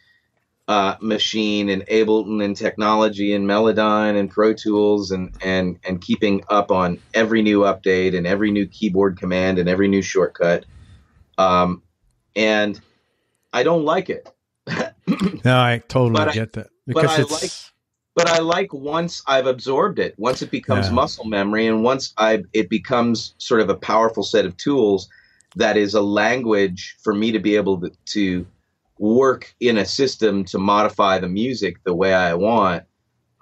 uh, Maschine and Ableton and technology and Melodyne and Pro Tools and and and keeping up on every new update and every new keyboard command and every new shortcut. Um, and I don't like it. No, I totally get that because it's. Like, but I like once I've absorbed it, once it becomes yeah. muscle memory, and once I it becomes sort of a powerful set of tools that is a language for me to be able to, to work in a system to modify the music the way I want.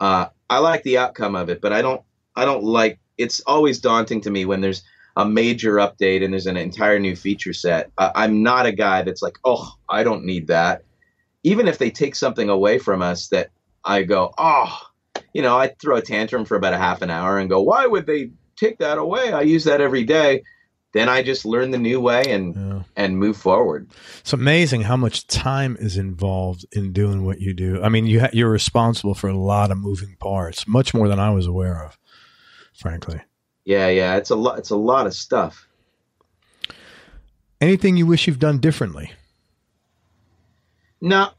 Uh, I like the outcome of it, but I don't. I don't like. It's always daunting to me when there's a major update and there's an entire new feature set. Uh, I'm not a guy that's like, oh, I don't need that. Even if they take something away from us that I go, oh, you know, I throw a tantrum for about a half an hour and go, why would they take that away? I use that every day. Then I just learn the new way and yeah. and move forward. It's amazing how much time is involved in doing what you do. I mean, you ha- you're responsible for a lot of moving parts, much more than I was aware of, frankly. Yeah, yeah, it's a lot. It's a lot of stuff. Anything you wish you've done differently? No,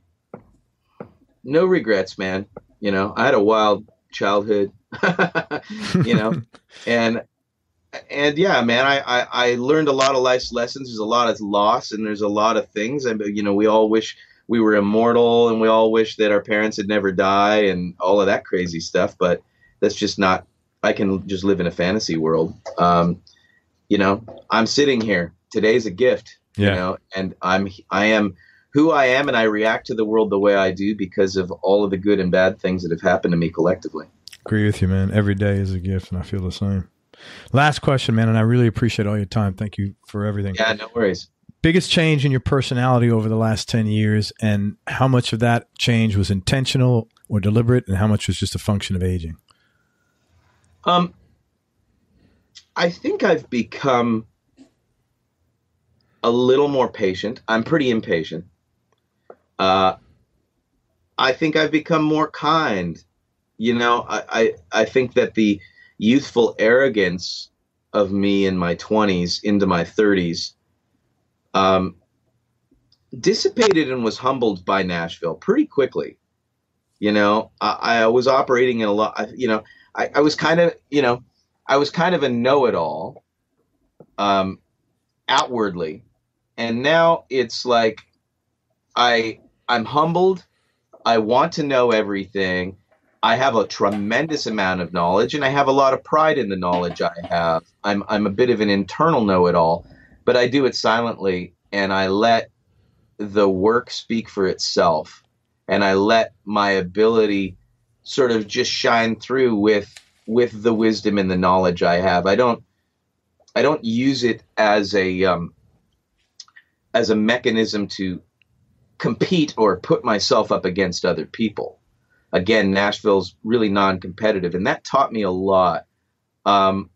no regrets, man. You know, I had a wild childhood, you know, and and yeah, man, I, I, I learned a lot of life's lessons. There's a lot of loss, and there's a lot of things. And you know, we all wish we were immortal, and we all wish that our parents had never die, and all of that crazy stuff. But that's just not. I can just live in a fantasy world. Um, you know, I'm sitting here. Today's a gift. Yeah. You know, and I'm I am who I am and I react to the world the way I do because of all of the good and bad things that have happened to me collectively. Agree with you, man. Every day is a gift, and I feel the same. Last question, man, and I really appreciate all your time. Thank you for everything. Yeah, no worries. Biggest change in your personality over the last 10 years, and how much of that change was intentional or deliberate, and how much was just a function of aging? Um, I think I've become a little more patient. I'm pretty impatient. Uh, I think I've become more kind. You know, I, I, I think that the youthful arrogance of me in my 20s into my 30s um, dissipated and was humbled by Nashville pretty quickly. You know, I, I was operating in a lot, you know, I, I was kind of, you know, I was kind of a know it all um, outwardly. And now it's like I I'm humbled. I want to know everything. I have a tremendous amount of knowledge and I have a lot of pride in the knowledge I have. I'm I'm a bit of an internal know-it-all, but I do it silently and I let the work speak for itself and I let my ability sort of just shine through with with the wisdom and the knowledge I have. I don't I don't use it as a um, as a mechanism to compete or put myself up against other people. Again, Nashville's really non-competitive, and that taught me a lot. Um,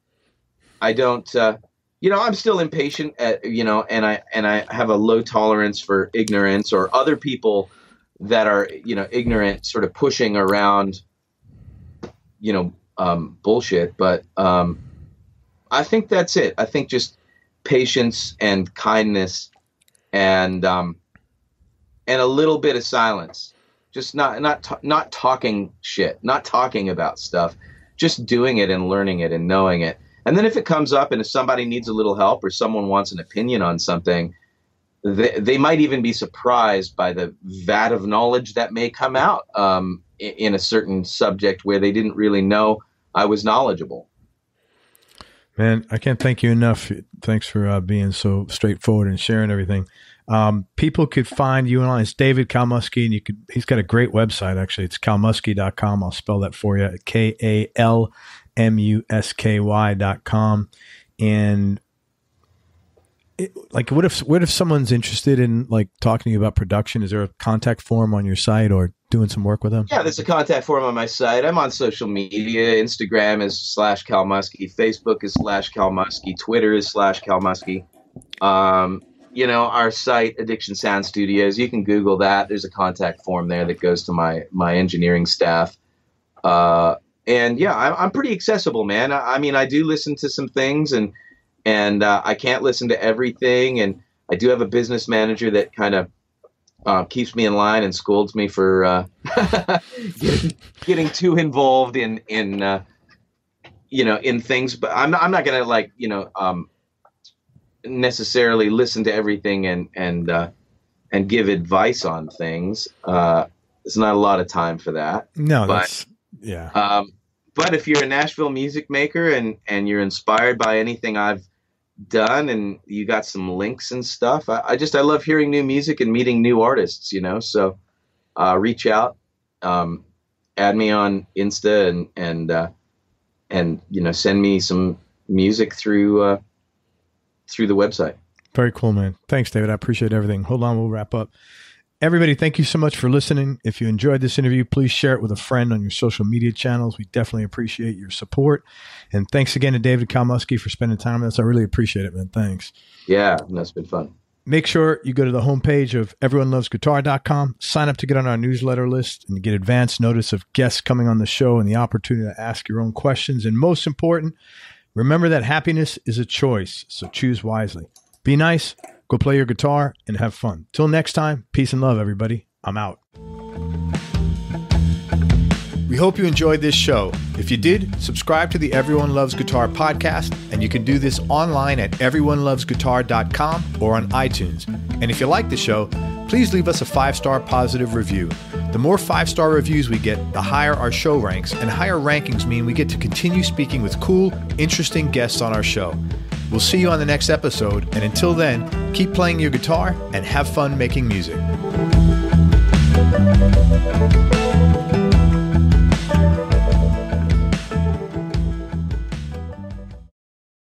I don't, uh, you know, I'm still impatient, at, you know, and I and I have a low tolerance for ignorance or other people that are, you know, ignorant, sort of pushing around, you know, um, bullshit. But um, I think that's it. I think just patience and kindness and um, and a little bit of silence. Just not not not talking shit, not talking about stuff, just doing it and learning it and knowing it. And then if it comes up and if somebody needs a little help or someone wants an opinion on something, they, they might even be surprised by the vat of knowledge that may come out um, in, in a certain subject where they didn't really know I was knowledgeable. Man, I can't thank you enough. Thanks for uh, being so straightforward and sharing everything. Um, people could find you online. It's David Kalmusky, and you could. He's got a great website. Actually, it's kalmusky.com. I'll spell that for you. K A L M U S K Y dot com. And it, like, what if what if someone's interested in like talking to you about production? Is there a contact form on your site or doing some work with them? Yeah, there's a contact form on my site. I'm on social media. Instagram is slash Kalmusky. Facebook is slash Kalmusky. Twitter is slash Kalmusky. Um, you know, our site, Addiction Sound Studios, you can Google that. There's a contact form there that goes to my my engineering staff. Uh, and yeah, I'm, I'm pretty accessible, man. I, I, mean, I do listen to some things, and and uh, I can't listen to everything. And I do have a business manager that kind of uh, keeps me in line and scolds me for uh, getting, getting, too involved in in uh, you know in things. But I'm not, I'm not gonna like you know um, necessarily listen to everything and and uh, and give advice on things. Uh, there's not a lot of time for that. No, but, that's yeah. Um, but if you're a Nashville music maker and and you're inspired by anything I've done and you got some links and stuff, I, I just I love hearing new music and meeting new artists. You know, so uh, reach out, um, add me on Insta and and uh, and you know send me some music through uh, through the website. Very cool, man. Thanks, David. I appreciate everything. Hold on, we'll wrap up. Everybody, thank you so much for listening. If you enjoyed this interview, please share it with a friend on your social media channels. We definitely appreciate your support. And thanks again to David Kalmusky for spending time with us. I really appreciate it, man. Thanks. Yeah, that's been fun. Make sure you go to the homepage of everyonelovesguitar.com, sign up to get on our newsletter list and get advance notice of guests coming on the show and the opportunity to ask your own questions. And most important, remember that happiness is a choice, so choose wisely. Be nice Go play your guitar and have fun. Till next time, peace and love, everybody. I'm out. We hope you enjoyed this show. If you did, subscribe to the Everyone Loves Guitar podcast, and you can do this online at everyonelovesguitar.com or on iTunes. And if you like the show, please leave us a five star positive review. The more five star reviews we get, the higher our show ranks, and higher rankings mean we get to continue speaking with cool, interesting guests on our show. We'll see you on the next episode, and until then, keep playing your guitar and have fun making music.